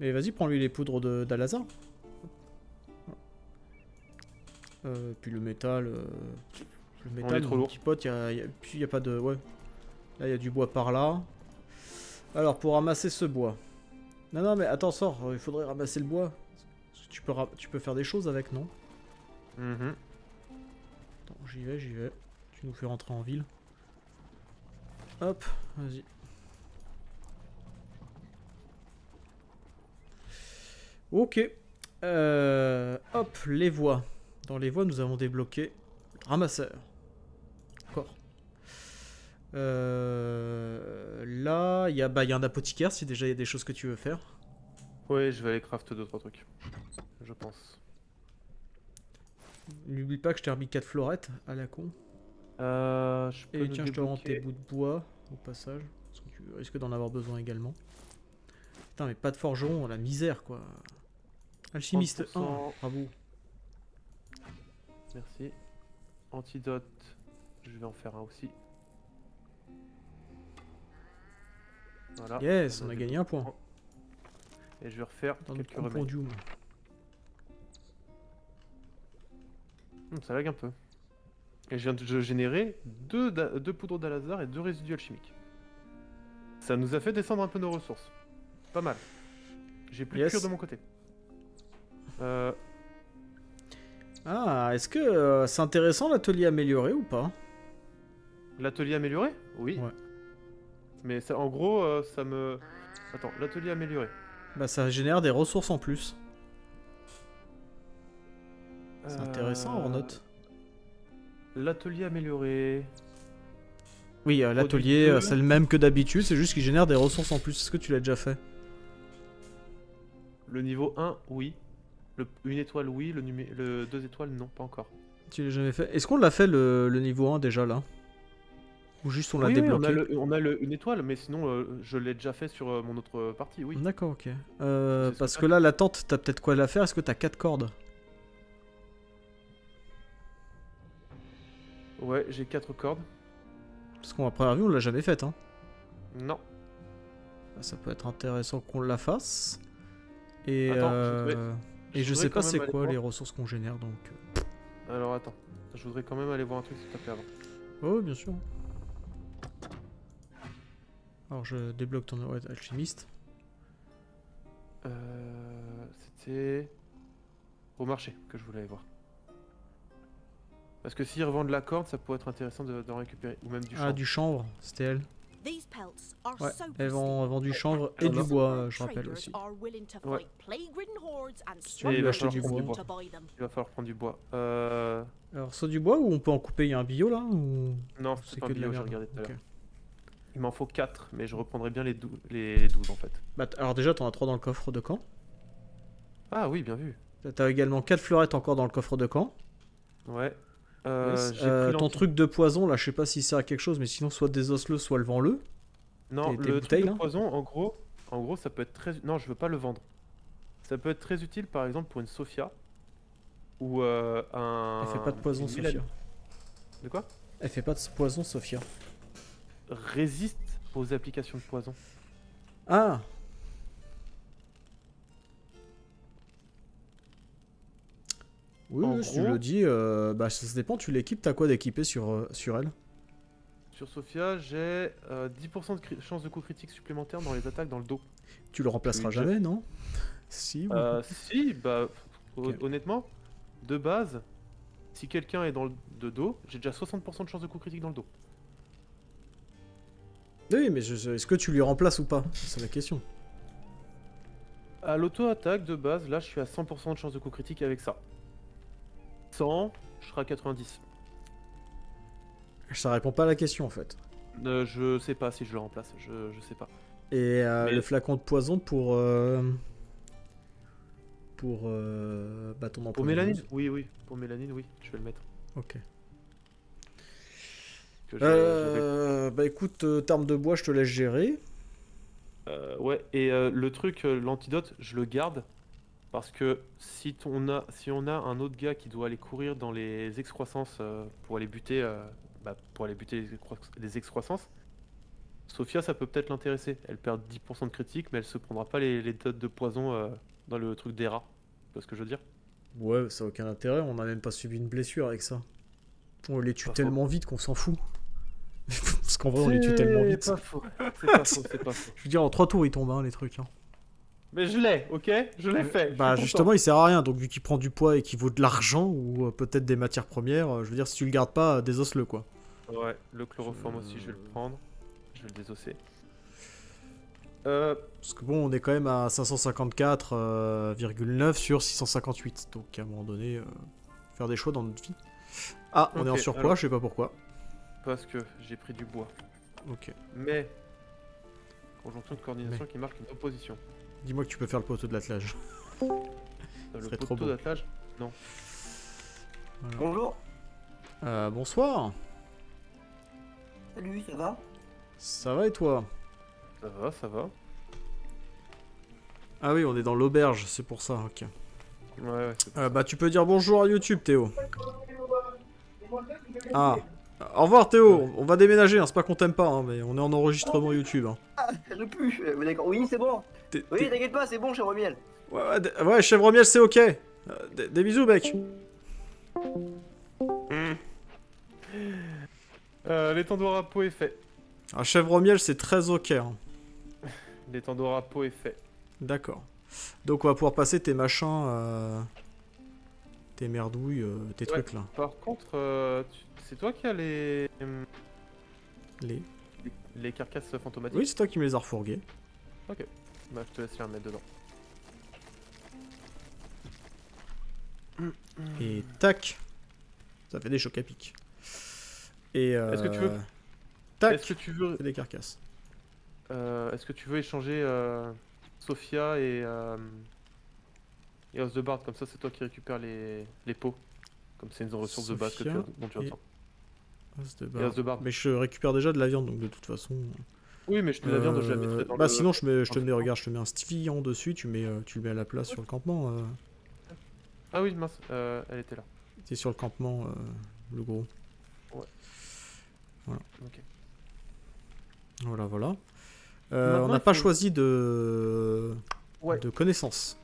Mais vas-y, prends-lui les poudres d'Alazar. Euh, puis le métal. euh, Le métal, est trop mon lourd. petit pote, y a, y a- puis y a pas de. Ouais. Là, il y a du bois par là. Alors, pour ramasser ce bois. Non, non, mais attends, sors, il faudrait ramasser le bois. Tu peux, tu peux faire des choses avec, non? Mhm. Attends, j'y vais, j'y vais. Tu nous fais rentrer en ville. Hop, vas-y. Ok. Euh, hop, les voies. Dans les voies, nous avons débloqué ramasseur. Encore. Euh, là, il y, a- bah, il y a un apothicaire si déjà il y a des choses que tu veux faire. Ouais, je vais aller craft deux trois trucs. Je pense. N'oublie pas que je t'ai remis 4 florettes à la con. Euh, je peux Et tiens, je te rends tes bouts de bois au passage. Parce que tu risques d'en avoir besoin également. Putain, mais pas de forgeron, la misère quoi. Alchimiste 1, 30%. bravo. Merci. Antidote, je vais en faire un aussi. Voilà. Yes, on on a gagné un point. Et je vais refaire Dans quelques remèdes. Hum, ça lag un peu. Et je viens de générer deux, deux poudres d'Alazar et deux résidus alchimiques. Ça nous a fait descendre un peu nos ressources. Pas mal. J'ai plus Yes. de cuir de mon côté. Euh, Ah, est-ce que euh, c'est intéressant l'atelier amélioré ou pas? L'atelier amélioré? Oui. Ouais. Mais ça, en gros, euh, ça me... Attends, l'atelier amélioré. Bah ça génère des ressources en plus. C'est Euh, intéressant, on note. L'atelier amélioré... Oui, euh, l'atelier, euh, c'est le même que d'habitude, c'est juste qu'il génère des ressources en plus. Est-ce que tu l'as déjà fait? Le niveau 1, oui. Le, une étoile, oui. Le, le 2 étoiles, non, pas encore. Tu l'as jamais fait Est-ce qu'on l'a fait le, le niveau 1 déjà là? Ou juste on l'a Oui, oui, débloqué on a, le- on a une étoile, mais sinon, euh, je l'ai déjà fait sur euh, mon autre partie, oui. D'accord, ok. Euh, parce que que là, la tente, t'as peut-être quoi la faire? Est-ce que t'as 4 cordes? Ouais, j'ai 4 cordes. Parce qu'en première vue, on l'a jamais faite. Hein. Non. Bah, Ça peut être intéressant qu'on la fasse. Et, Attends, je et je sais pas c'est quoi voir. les ressources qu'on génère donc. euh. Alors attends, je voudrais quand même aller voir un truc s'il te plaît avant. Oh, bien sûr. Alors je débloque ton ouais, alchimiste. Euh, C'était au marché que je voulais aller voir. Parce que s'ils revendent la corde, ça pourrait être intéressant de- d'en récupérer. Ou même du Ah, chanvre. du chanvre, c'était elle. These pelts are Ouais, so elles vend, elles vend du chanvre et du bois, euh, je rappelle aussi. Ouais. veux, il va armies du bois. Il va falloir prendre du bois. Euh... Alors, soit du bois ou on peut en couper? Il y a un bio là ou... Non, C'est que un de la bio, j'ai merde. regardé tout à Ok. l'heure. Il m'en faut 4, mais je reprendrai bien les, dou- les, les 12 en fait. Bah, alors déjà, t'en as 3 dans le coffre de camp. Ah oui, bien vu. T'as- T'as également 4 fleurettes encore dans le coffre de camp. Ouais. Euh, Yes. Euh, ton truc de poison là, je sais pas s'il sert à quelque chose, mais sinon, soit désosse-le, soit le vends-le. Non, tes le truc là de poison, en gros, en gros, ça peut être très... Non, je veux pas le vendre. Ça peut être très utile, par exemple, pour une Sophia. Ou euh, un... Elle fait pas de poison, Sophia. De quoi? Elle fait pas de poison, Sophia. Résiste aux applications de poison. Ah Oui, En oui, si tu le dis, euh, bah ça dépend, tu l'équipes, t'as quoi d'équipé sur, euh, sur elle? Sur Sophia, j'ai euh, 10% de cri- chance de coup critique supplémentaire dans les attaques dans le dos. Tu le remplaceras Oui, jamais, non? Si, ou- Euh, si, bah, honnêtement, de base, si quelqu'un est dans le de dos, j'ai déjà 60% de chance de coup critique dans le dos. Oui, mais est-ce que tu lui remplaces ou pas? C'est la question. À l'auto-attaque de base, là, je suis à 100% de chance de coup critique avec ça. 100, je serai à 90. Ça répond pas à la question en fait. Euh, je sais pas si je le remplace, je, je sais pas. Et euh, Mais- le flacon de poison pour. euh, pour. euh, bah, ton Pour. Mélanine Oui, oui, pour Mélanine, oui, je vais le mettre. Ok. Que bah écoute, terme de bois, je te laisse gérer. ouais, et le truc, l'antidote, je le garde. Parce que si on a, si on a un autre gars qui doit aller courir dans les excroissances euh, pour aller buter, euh, bah, pour aller buter les, excro- les excroissances, Sophia, ça peut peut-être l'intéresser. Elle perd 10% de critique, mais elle se prendra pas les, les dots de poison euh, dans le truc des rats. Tu vois ce que je veux dire? Ouais, ça a aucun intérêt, on n'a même pas subi une blessure avec ça. On les tue Pas faux. tellement vite qu'on s'en fout. Parce qu'en vrai, on les tue tellement vite. C'est pas faux. C'est pas faux, c'est pas faux. Je veux dire, en 3 tours, ils tombent, hein, les trucs. hein. Mais je l'ai, ok? Je l'ai fait. Bah, justement, il sert à rien. Donc, vu qu'il prend du poids et qu'il vaut de l'argent ou euh, peut-être des matières premières, euh, je veux dire, si tu le gardes pas, euh, désosse-le, quoi. Ouais, le chloroforme aussi, je vais le prendre. Je vais le désosser. Euh, Parce que bon, on est quand même à 554,9 sur 658. Donc, à un moment donné, euh, faire des choix dans notre vie. Ah, on est en surpoids, alors- je sais pas pourquoi. parce que j'ai pris du bois. Ok. Mais. Conjonction de coordination qui marque une opposition. Dis-moi que tu peux faire le poteau de l'attelage. Le serait trop poteau beau. d'attelage Bonjour. Euh, bonsoir. Salut, ça va? Ça va et toi? Ça va, ça va. Ah oui, on est dans l'auberge, c'est pour ça, ok. Ouais, ouais, Euh, bah, tu peux dire bonjour à YouTube, Théo. Ah. Au revoir, Théo. On va déménager, hein, c'est pas qu'on t'aime pas, hein, mais on est en enregistrement YouTube. Hein. Ah, je plus. euh, D'accord. Oui, c'est bon. T'es- Oui, t'es- t'inquiète pas, c'est bon, chèvre miel. Ouais, ouais, ouais, chèvre miel, c'est ok. Euh, des- des bisous, mec. Euh, L'étendard à peau est fait. Un chèvre miel, c'est très ok. hein. L'étendard à peau est fait. D'accord. Donc, on va pouvoir passer tes machins, euh, tes merdouilles, euh, tes Ouais. trucs là. Par contre, euh, tu- c'est toi qui as les... Les... les- carcasses fantomatiques Oui, c'est toi qui me les as refourgués. Bah, je te laisse les remettre dedans. Et tac. Ça fait des chocs à pic. Et euh, Est-ce que tu veux- Tac. Est-ce que tu veux... C'est des carcasses. euh, Est-ce que tu veux échanger euh, Sophia et... Euh, et Os de Bard Comme ça, c'est toi qui récupères les, les pots. Comme c'est une ressource de base que tu dont tu besoin. Os de. Os de Bard. Mais je récupère déjà de la viande, donc de toute façon. Oui, mais je te la viande, je la Euh, mettrai dans Bah le... sinon je, mets, je te mets, fond. regarde, je te mets un stifillant dessus, tu, mets, euh, tu le mets à la place sur le campement. euh. Ah oui, mince, elle était là. C'est sur le campement, le gros. Ok. Voilà, voilà. Euh, Maintenant, on n'a pas faut- choisi de... Ouais. de connaissances.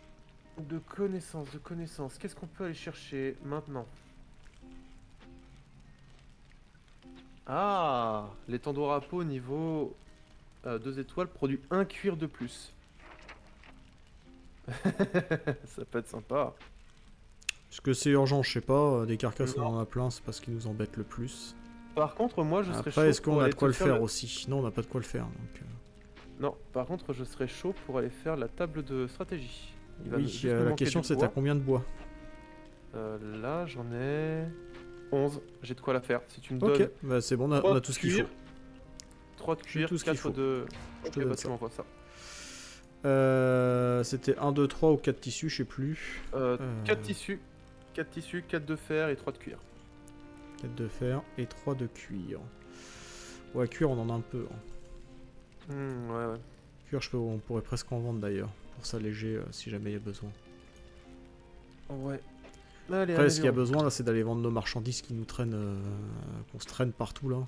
De connaissances, de connaissances. Qu'est-ce qu'on peut aller chercher maintenant? Ah à peau niveau 2 étoiles produit un cuir de plus. Ça peut être sympa. Est-ce que c'est urgent Je sais pas. euh, Des carcasses, on en a plein, c'est parce qu'ils nous embêtent le plus. Par contre, moi je serais chaud. Après, est-ce qu'on a de quoi le faire le- aussi Non, on n'a pas de quoi le faire. Donc, euh, Non, par contre, je serais chaud pour aller faire la table de stratégie. Il Oui, euh, la question c'est à combien de bois Euh, là, j'en ai 11. J'ai de quoi la faire. Si tu me Ok, bah c'est bon, on a, on a tout ce qu'il faut. 3 de cuir, tout ce qu'il 4 faut. de. Je te donne bah, ça. ça. Euh, C'était 1, 2, 3 ou 4 tissus, je sais plus. Euh, Euh. 4 tissus. 4 tissus, 4 de fer et 3 de cuir. 4 de fer et 3 de cuir. Ouais, cuir, on en a un peu. hein. Hmm, ouais, ouais. Cuir, je peux, on pourrait presque en vendre d'ailleurs, pour s'alléger euh, si jamais il y a besoin. Ouais. Allez, Après, allez, ce qu'il y a besoin là, c'est d'aller vendre nos marchandises qui nous traînent, euh, qu'on se traîne partout là.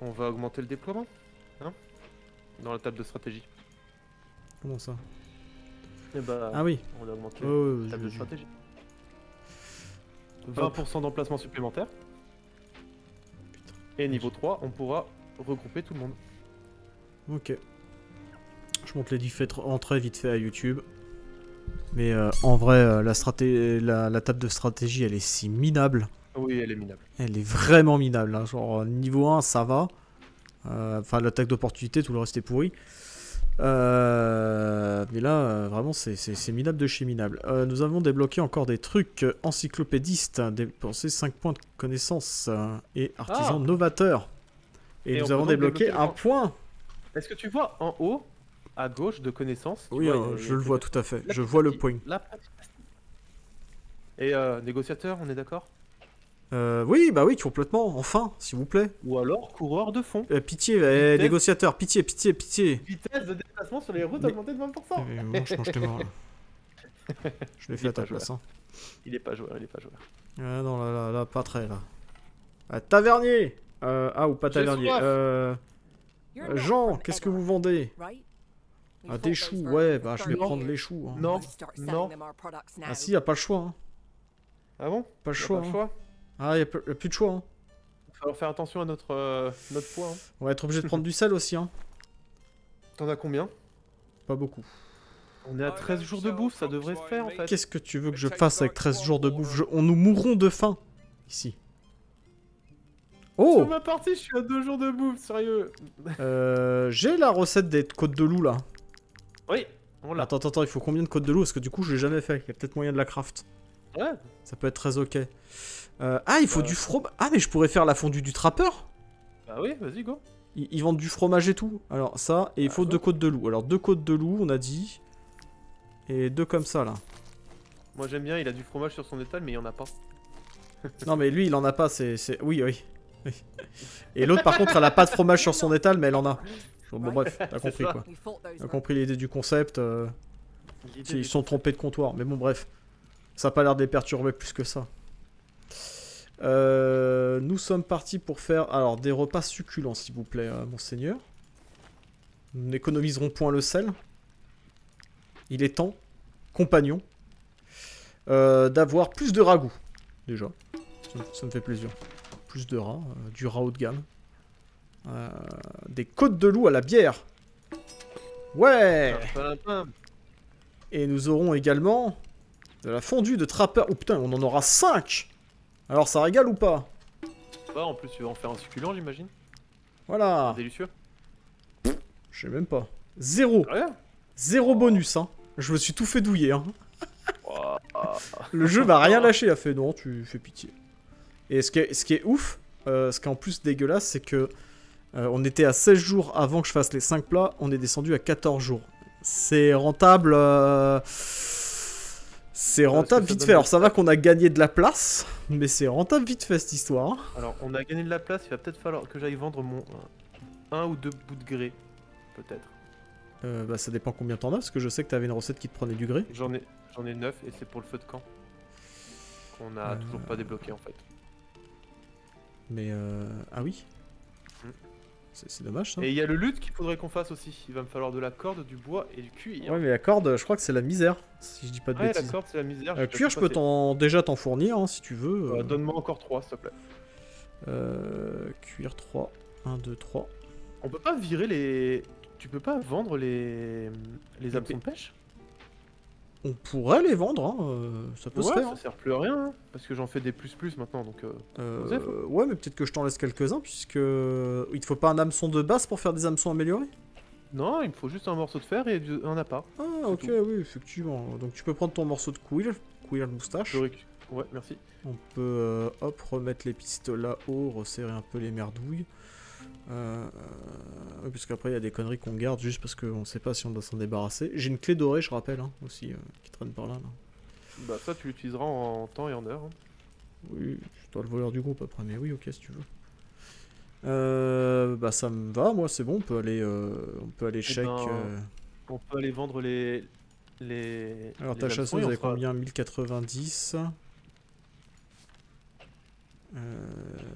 On va augmenter le déploiement. Hein Dans la table de stratégie. Comment ça? Et bah, Ah oui, on a augmenté la table de stratégie. 20% d'emplacement supplémentaire. Et niveau 3, on pourra regrouper tout le monde. Ok. Je monte les différentes entrées vite fait à YouTube. Mais euh, en vrai, euh, la, la table de stratégie, elle est si minable. Oui, elle est minable. Elle est vraiment minable. hein. Genre, niveau 1, ça va. Euh, Enfin, l'attaque d'opportunité, tout le reste est pourri. Euh, mais là, euh, vraiment, c'est- minable de chez minable. Euh, nous avons débloqué encore des trucs encyclopédistes, hein, dépensé 5 points de connaissance et artisan Ah. novateur. Et, nous avons débloqué un point. Est-ce que tu vois en haut, à gauche de connaissances tu Oui, vois, je le vois tout à fait. la Je vois le point. La. Et négociateur, on est d'accord? Euh, oui, bah oui, complètement. Enfin, s'il vous plaît. Ou alors coureur de fond. Euh, pitié, eh, Vitesse. négociateur, pitié, pitié, pitié. Vitesse de déplacement sur les routes Mais- augmentée de 20%. Euh, mange, mange tes morts, là. Je l'ai fait à ta place. Hein. Il est pas joueur, il est pas joueur. Ah non, là, là, là, pas très, là. Ah, tavernier Euh, Ah, ou pas tavernier. Euh, euh, Jean, qu'est-ce que vous vendez? Ah, des choux, ouais, bah je vais prendre les choux. hein. Non. Non. Ah si, y a pas le choix. Hein. Ah bon? Pas le choix. pas le hein. Ah, y a, peu- y a plus de choix. Hein. falloir faire attention à notre, euh, notre poids. hein. On va être obligé de prendre du sel aussi, hein. T'en as combien? Pas beaucoup. On est à 13 jours de bouffe, ça devrait se faire en fait. Qu'est-ce que tu veux que je fasse avec 13 jours de bouffe? Je- On nous mourrons de faim. Ici. Sur Oh ma partie, je suis à 2 jours de bouffe, sérieux. euh, J'ai la recette des côtes de loup, là. Oui, on l'a. Attends, attends, attends, il faut combien de côtes de loup? Parce que du coup, je l'ai jamais fait. Il y a peut-être moyen de la craft. Ouais, Ça peut être très ok. Euh, ah, il faut Euh. du fromage. Ah, mais je pourrais faire la fondue du trappeur bah oui, vas-y, go. ils, ils vendent du fromage et tout. Alors, ça, et il Ah, faut deux côtes de loup. Alors, deux côtes de loup, on a dit. Et deux comme ça, là. Moi j'aime bien, il a du fromage sur son étal, mais il y en a pas. Non, mais lui, il en a pas, c'est. c'est- Oui, oui. oui. Et l'autre, par contre, elle a pas de fromage sur son étal, mais elle en a. Bon, bref, t'as compris ça. quoi. T'as compris l'idée du concept. euh, Ils sont trompés de comptoir, mais bon, bref. Ça a pas l'air de les perturber plus que ça. Euh, nous sommes partis pour faire alors des repas succulents, s'il vous plaît, euh, monseigneur. Nous n'économiserons point le sel. Il est temps, compagnon, euh, d'avoir plus de ragoût. Déjà, ça, me- fait plaisir. Plus de rats, du rat haut de gamme. Des côtes de loup à la bière. Ouais. Et nous aurons également de la fondue de trappeur. Oh putain, on en aura 5 Alors ça régale ou pas Bah, en plus, tu vas en faire un succulent, j'imagine. Voilà. Délicieux. Je sais même pas. Zéro. Rien. Zéro bonus, hein. Je me suis tout fait douiller, hein. Le jeu m'a rien lâché, a fait non, tu fais pitié. Et ce qui est, ce qui est ouf, euh, ce qui est en plus dégueulasse, c'est que euh, on était à 16 jours avant que je fasse les 5 plats, on est descendu à 14 jours. C'est rentable. euh, C'est rentable vite fait. Alors ça va qu'on a gagné de la place, mais c'est rentable vite fait cette histoire. Alors, on a gagné de la place, il va peut-être falloir que j'aille vendre mon. un ou deux bouts de grès. Peut-être. Euh, bah, ça dépend combien t'en as, parce que je sais que t'avais une recette qui te prenait du gré. J'en ai, j'en ai 9 et c'est pour le feu de camp. Qu'on a Euh. toujours pas débloqué en fait. Mais euh... ah oui. C'est dommage ça. Et il y a le lutte qu'il faudrait qu'on fasse aussi. Il va me falloir de la corde, du bois et du cuir. Ouais, mais la corde, je crois que c'est la misère, si je dis pas de Ouais, la bêtises. corde, c'est la misère. Euh, sais cuir, je peux t'en déjà t'en fournir hein, si tu veux. Euh, euh, Donne-moi encore 3 s'il te plaît. euh, cuir 3, 1, 2, 3. On peut pas virer les. Tu peux pas vendre les. Les hameçons de pêche? On pourrait les vendre, hein, euh, ça peut Ouais, se faire. ça sert plus à rien. hein, parce que j'en fais des plus plus maintenant donc. euh, Euh, ouais, mais peut-être que je t'en laisse quelques-uns, puisque il te faut pas un hameçon de base pour faire des hameçons améliorés? Non, il me faut juste un morceau de fer et un appât. Ah, ok, tout. oui, effectivement. Donc tu peux prendre ton morceau de cuir, cuir de moustache. Ouais, merci. On peut, euh, hop, remettre les pistes là-haut, resserrer un peu les merdouilles. Euh, euh, oui, parce qu'après, il y a des conneries qu'on garde juste parce qu'on sait pas si on doit s'en débarrasser. J'ai une clé dorée, je rappelle, hein, aussi, euh, qui traîne par là. là. Bah, ça, tu l'utiliseras en temps et en heure. hein. Oui, je dois le voleur du groupe après, mais oui, ok, si tu veux. Euh, bah, ça me va, moi, c'est bon, on peut aller, euh, on peut aller check. ben, On peut aller vendre les. les Alors, les ta chasseuse, est fera- combien? 1090. Euh,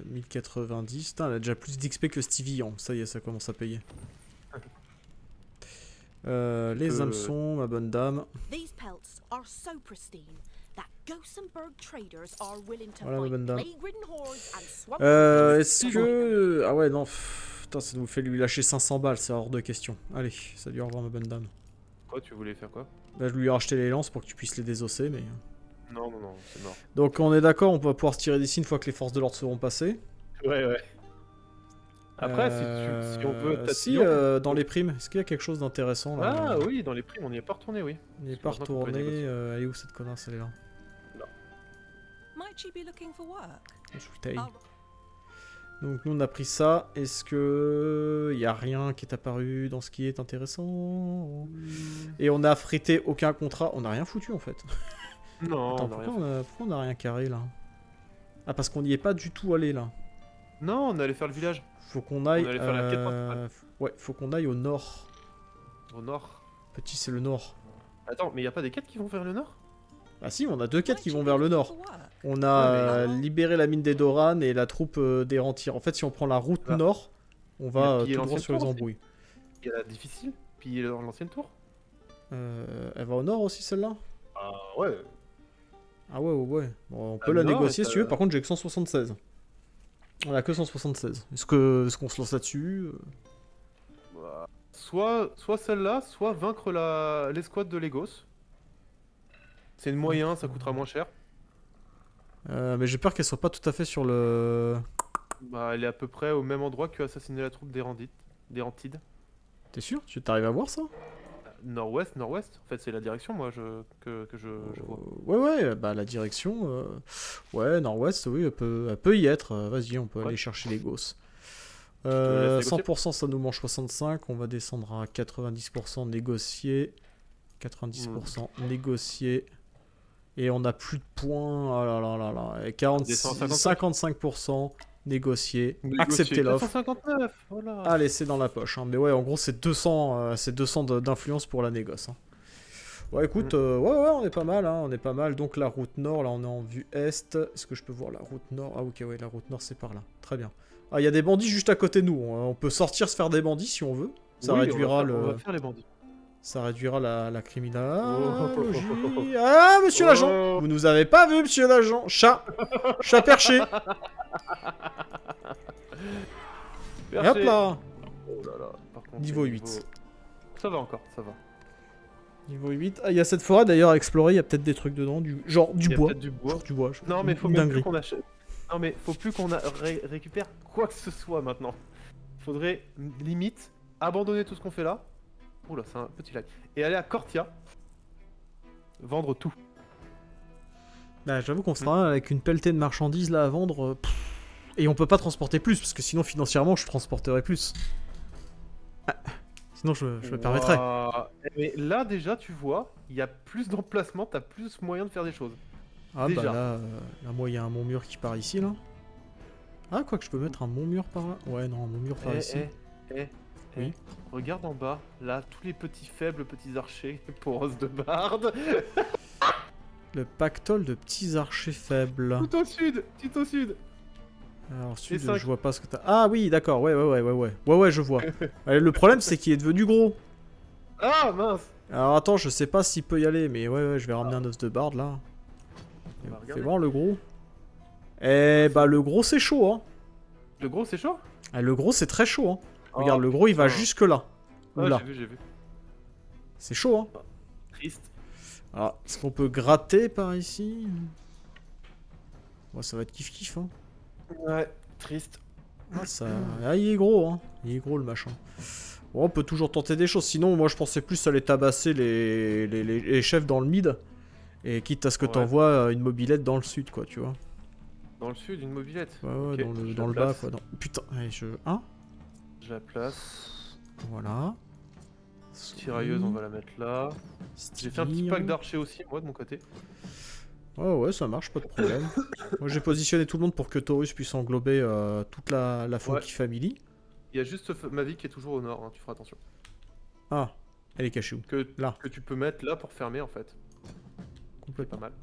1090. Putain, elle a déjà plus d'XP que Stevie. hein. Ça y est, ça commence à payer. Euh, les Euh, hameçons, ma bonne dame. These pelts are so pristine that Gossenberg traders are willing to Voilà, ma bonne dame. Euh, Est-ce que. Ah ouais, non. Putain, ça nous fait lui lâcher 500 balles, c'est hors de question. Allez, salut, au revoir, ma bonne dame. Quoi, tu voulais faire quoi? Bah, je lui ai racheté les lances pour que tu puisses les désosser, mais. Non, non, non, c'est mort. Donc, on est d'accord, on va pouvoir se tirer d'ici une fois que les forces de l'ordre seront passées. Ouais, ouais. Après, si, tu- si on peut. Euh, t'as- Si, euh, dans les primes, est-ce qu'il y a quelque chose d'intéressant là Ah oui, dans les primes, on n'y est pas retourné, oui. On n'est parce pas retourné. euh, elle est où cette connasse Elle est là. Might she be looking for work? Je vous taille. I'll Donc nous on a pris ça. Est-ce que il y a rien qui est apparu dans ce qui est intéressant? Et on a affrété aucun contrat. On n'a rien foutu en fait. Non, Attends, on a rien pourquoi on, a, pourquoi on a rien carré là Ah parce qu'on n'y est pas du tout allé là. Non, on allait faire le village. Faut qu'on aille. On allait faire la quête euh, Ouais, faut qu'on aille au nord. Au nord. Petit, c'est le nord. Attends, mais il y a pas des quêtes qui vont vers le nord? Ah si, on a deux quêtes qui vont vers le nord. On a Ouais, euh, libéré la mine des Doran et la troupe euh, des Rentiers. En fait, si on prend la route Ah. nord, on va euh, tout droit sur les embrouilles. Il y a la difficile, puis il y a l'ancienne tour. Euh, elle va au nord aussi celle-là? Ah ouais. Ah ouais, ouais, ouais. Bon, on Ah, peut la négocier si tu veux. Par contre, j'ai que 176. On a que 176. Est-ce qu'on se lance là-dessus euh Bah, Soit, soit celle-là, soit vaincre la l'escouade de Legos. C'est une moyen, ça coûtera moins cher. Euh, Mais j'ai peur qu'elle soit pas tout à fait sur le. Bah, elle est à peu près au même endroit que assassiner la troupe des Randites, des Rantides. T'es sûr? Tu t'arrives à voir ça? Nord-ouest, nord-ouest. En fait, c'est la direction, moi, je, que, que je, je vois. Euh, Ouais, ouais, bah la direction. euh, Ouais, nord-ouest, oui, elle peut, elle peut y être. Euh, Vas-y, on peut Ouais. aller chercher les gosses. te Euh, laisse négocier. 100%, ça nous mange 65. On va descendre à 90% négocié. 90% négocié. Et on a plus de points. Ah là là là là. Et 40, descend à 55% Négocier. Acceptez l'offre. 459, voilà. Allez, c'est dans la poche. hein. Mais ouais, en gros, c'est 200, euh, c'est 200 de- d'influence pour la négoce. hein. Ouais, écoute, Mm. euh, ouais, ouais, on est pas mal, hein, on est pas mal. Donc la route nord, là, on est en vue est. Est-ce que je peux voir la route nord? Ah, ok, ouais, la route nord, c'est par là. Très bien. Ah, il y a des bandits juste à côté de nous. On peut sortir se faire des bandits si on veut. Ça Oui, on va réduira faire- le, On va faire les bandits. Ça réduira la, la criminalité. Oh. Ah, monsieur l'agent, Oh. vous nous avez pas vu, monsieur l'agent. Chat, chat perché. Et hop là. Oh là là, par contre, Niveau c'est 8. Ça va encore, ça va. Niveau 8. Ah, il y a cette forêt d'ailleurs à explorer, il y a peut-être des trucs dedans, du genre du bois. du bois. Genre du bois. je- Non, mais faut même plus qu'on achète. Non, mais faut plus qu'on a- ré- récupère quoi que ce soit maintenant. Faudrait limite abandonner tout ce qu'on fait là. Oula, c'est un petit lac. Et aller à Cortia. Vendre tout. Bah, j'avoue qu'on sera avec une pelletée de marchandises là à vendre. euh, pff, et on peut pas transporter plus, parce que sinon financièrement je transporterais plus. Ah, Sinon je, je me permettrais. Ouah. Mais là, déjà, tu vois, il y a plus d'emplacement, t'as plus moyen de faire des choses. Ah déjà. bah là, euh, là moi il y a un mont mur qui part ici là. Ah quoi que je peux mettre un mont mur par là? Ouais non un mont mur par Eh, ici. eh, eh, Oui. eh. Regarde en bas, là, tous les petits faibles petits archers pour os de barde. Le pactole de petits archers faibles. Tout au sud, tout au sud. Alors sud, cinq. je vois pas ce que t'as. Ah oui d'accord, ouais ouais ouais ouais ouais. Ouais ouais je vois. Le problème c'est qu'il est devenu gros. Ah mince Alors attends, je sais pas s'il peut y aller, mais ouais, ouais, je vais ramener un os de barde là. Fais voir le gros. Eh bah le gros c'est chaud hein. Le gros, c'est chaud? Ah, le gros c'est très chaud hein. Regarde, Oh, le gros il va jusque là. Ouais, j'ai vu, j'ai vu. C'est chaud hein. Triste. Alors, est-ce qu'on peut gratter par ici? Ouais, ça va être kiff kiff hein. Ouais, triste. Ah, ça... ah, il est gros hein. Il est gros le machin. Bon, on peut toujours tenter des choses. Sinon, moi je pensais plus à les tabasser les, les, les- chefs dans le mid. Et quitte à ce que Ouais. t'envoies euh, une mobilette dans le sud quoi, tu vois. Dans le sud, une mobilette. Ouais, ouais, dans le, dans le bas quoi. dans- Putain, allez, je. Hein? La place. Voilà. Tirailleuse, on va la mettre là. J'ai fait un petit pack d'archers aussi, moi, de mon côté. Ouais, ouais, ça marche, pas de problème. Moi j'ai positionné tout le monde pour que Taurus puisse englober euh, toute la, la Funky Family. Il y a juste f- Mavic qui est toujours au nord, hein, tu feras attention. Ah, elle est cachée où? Que, Là. que tu peux mettre là pour fermer en fait. Complètement. pas mal.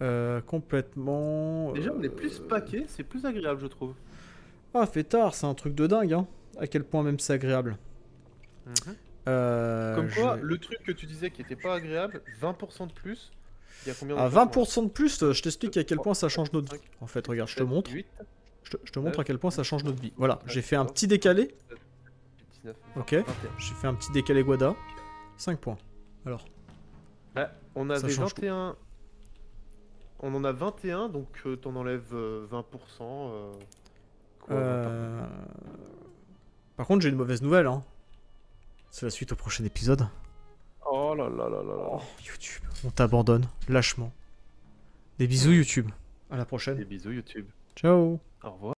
Euh, complètement. Déjà, on est euh, plus paquet, c'est plus agréable, je trouve. Ah, fait tard, c'est un truc de dingue, hein. À quel point même c'est agréable. Mhm. Euh, Comme quoi, je- le truc que tu disais qui était pas agréable, 20% de plus. Il y a combien À d'emplacements 20% de plus, euh, je t'explique à quel point ça change notre vie. En fait, regarde, je te 7, montre. 8, Je te, je te montre à quel point ça change notre vie. Voilà, j'ai fait un 14, petit décalé. 19, Ok. 21. J'ai fait un petit décalé Guada. 5 points. Alors. Ouais, on avait change tout. 21. On en a 21, donc euh, t'en enlèves euh, 20%. euh, quoi, 20%. Euh, Par contre, j'ai une mauvaise nouvelle. Hein. C'est la suite au prochain épisode. Oh là là là là là. Oh, YouTube, on t'abandonne lâchement. Des bisous YouTube. À la prochaine. Des bisous YouTube. Ciao. Au revoir.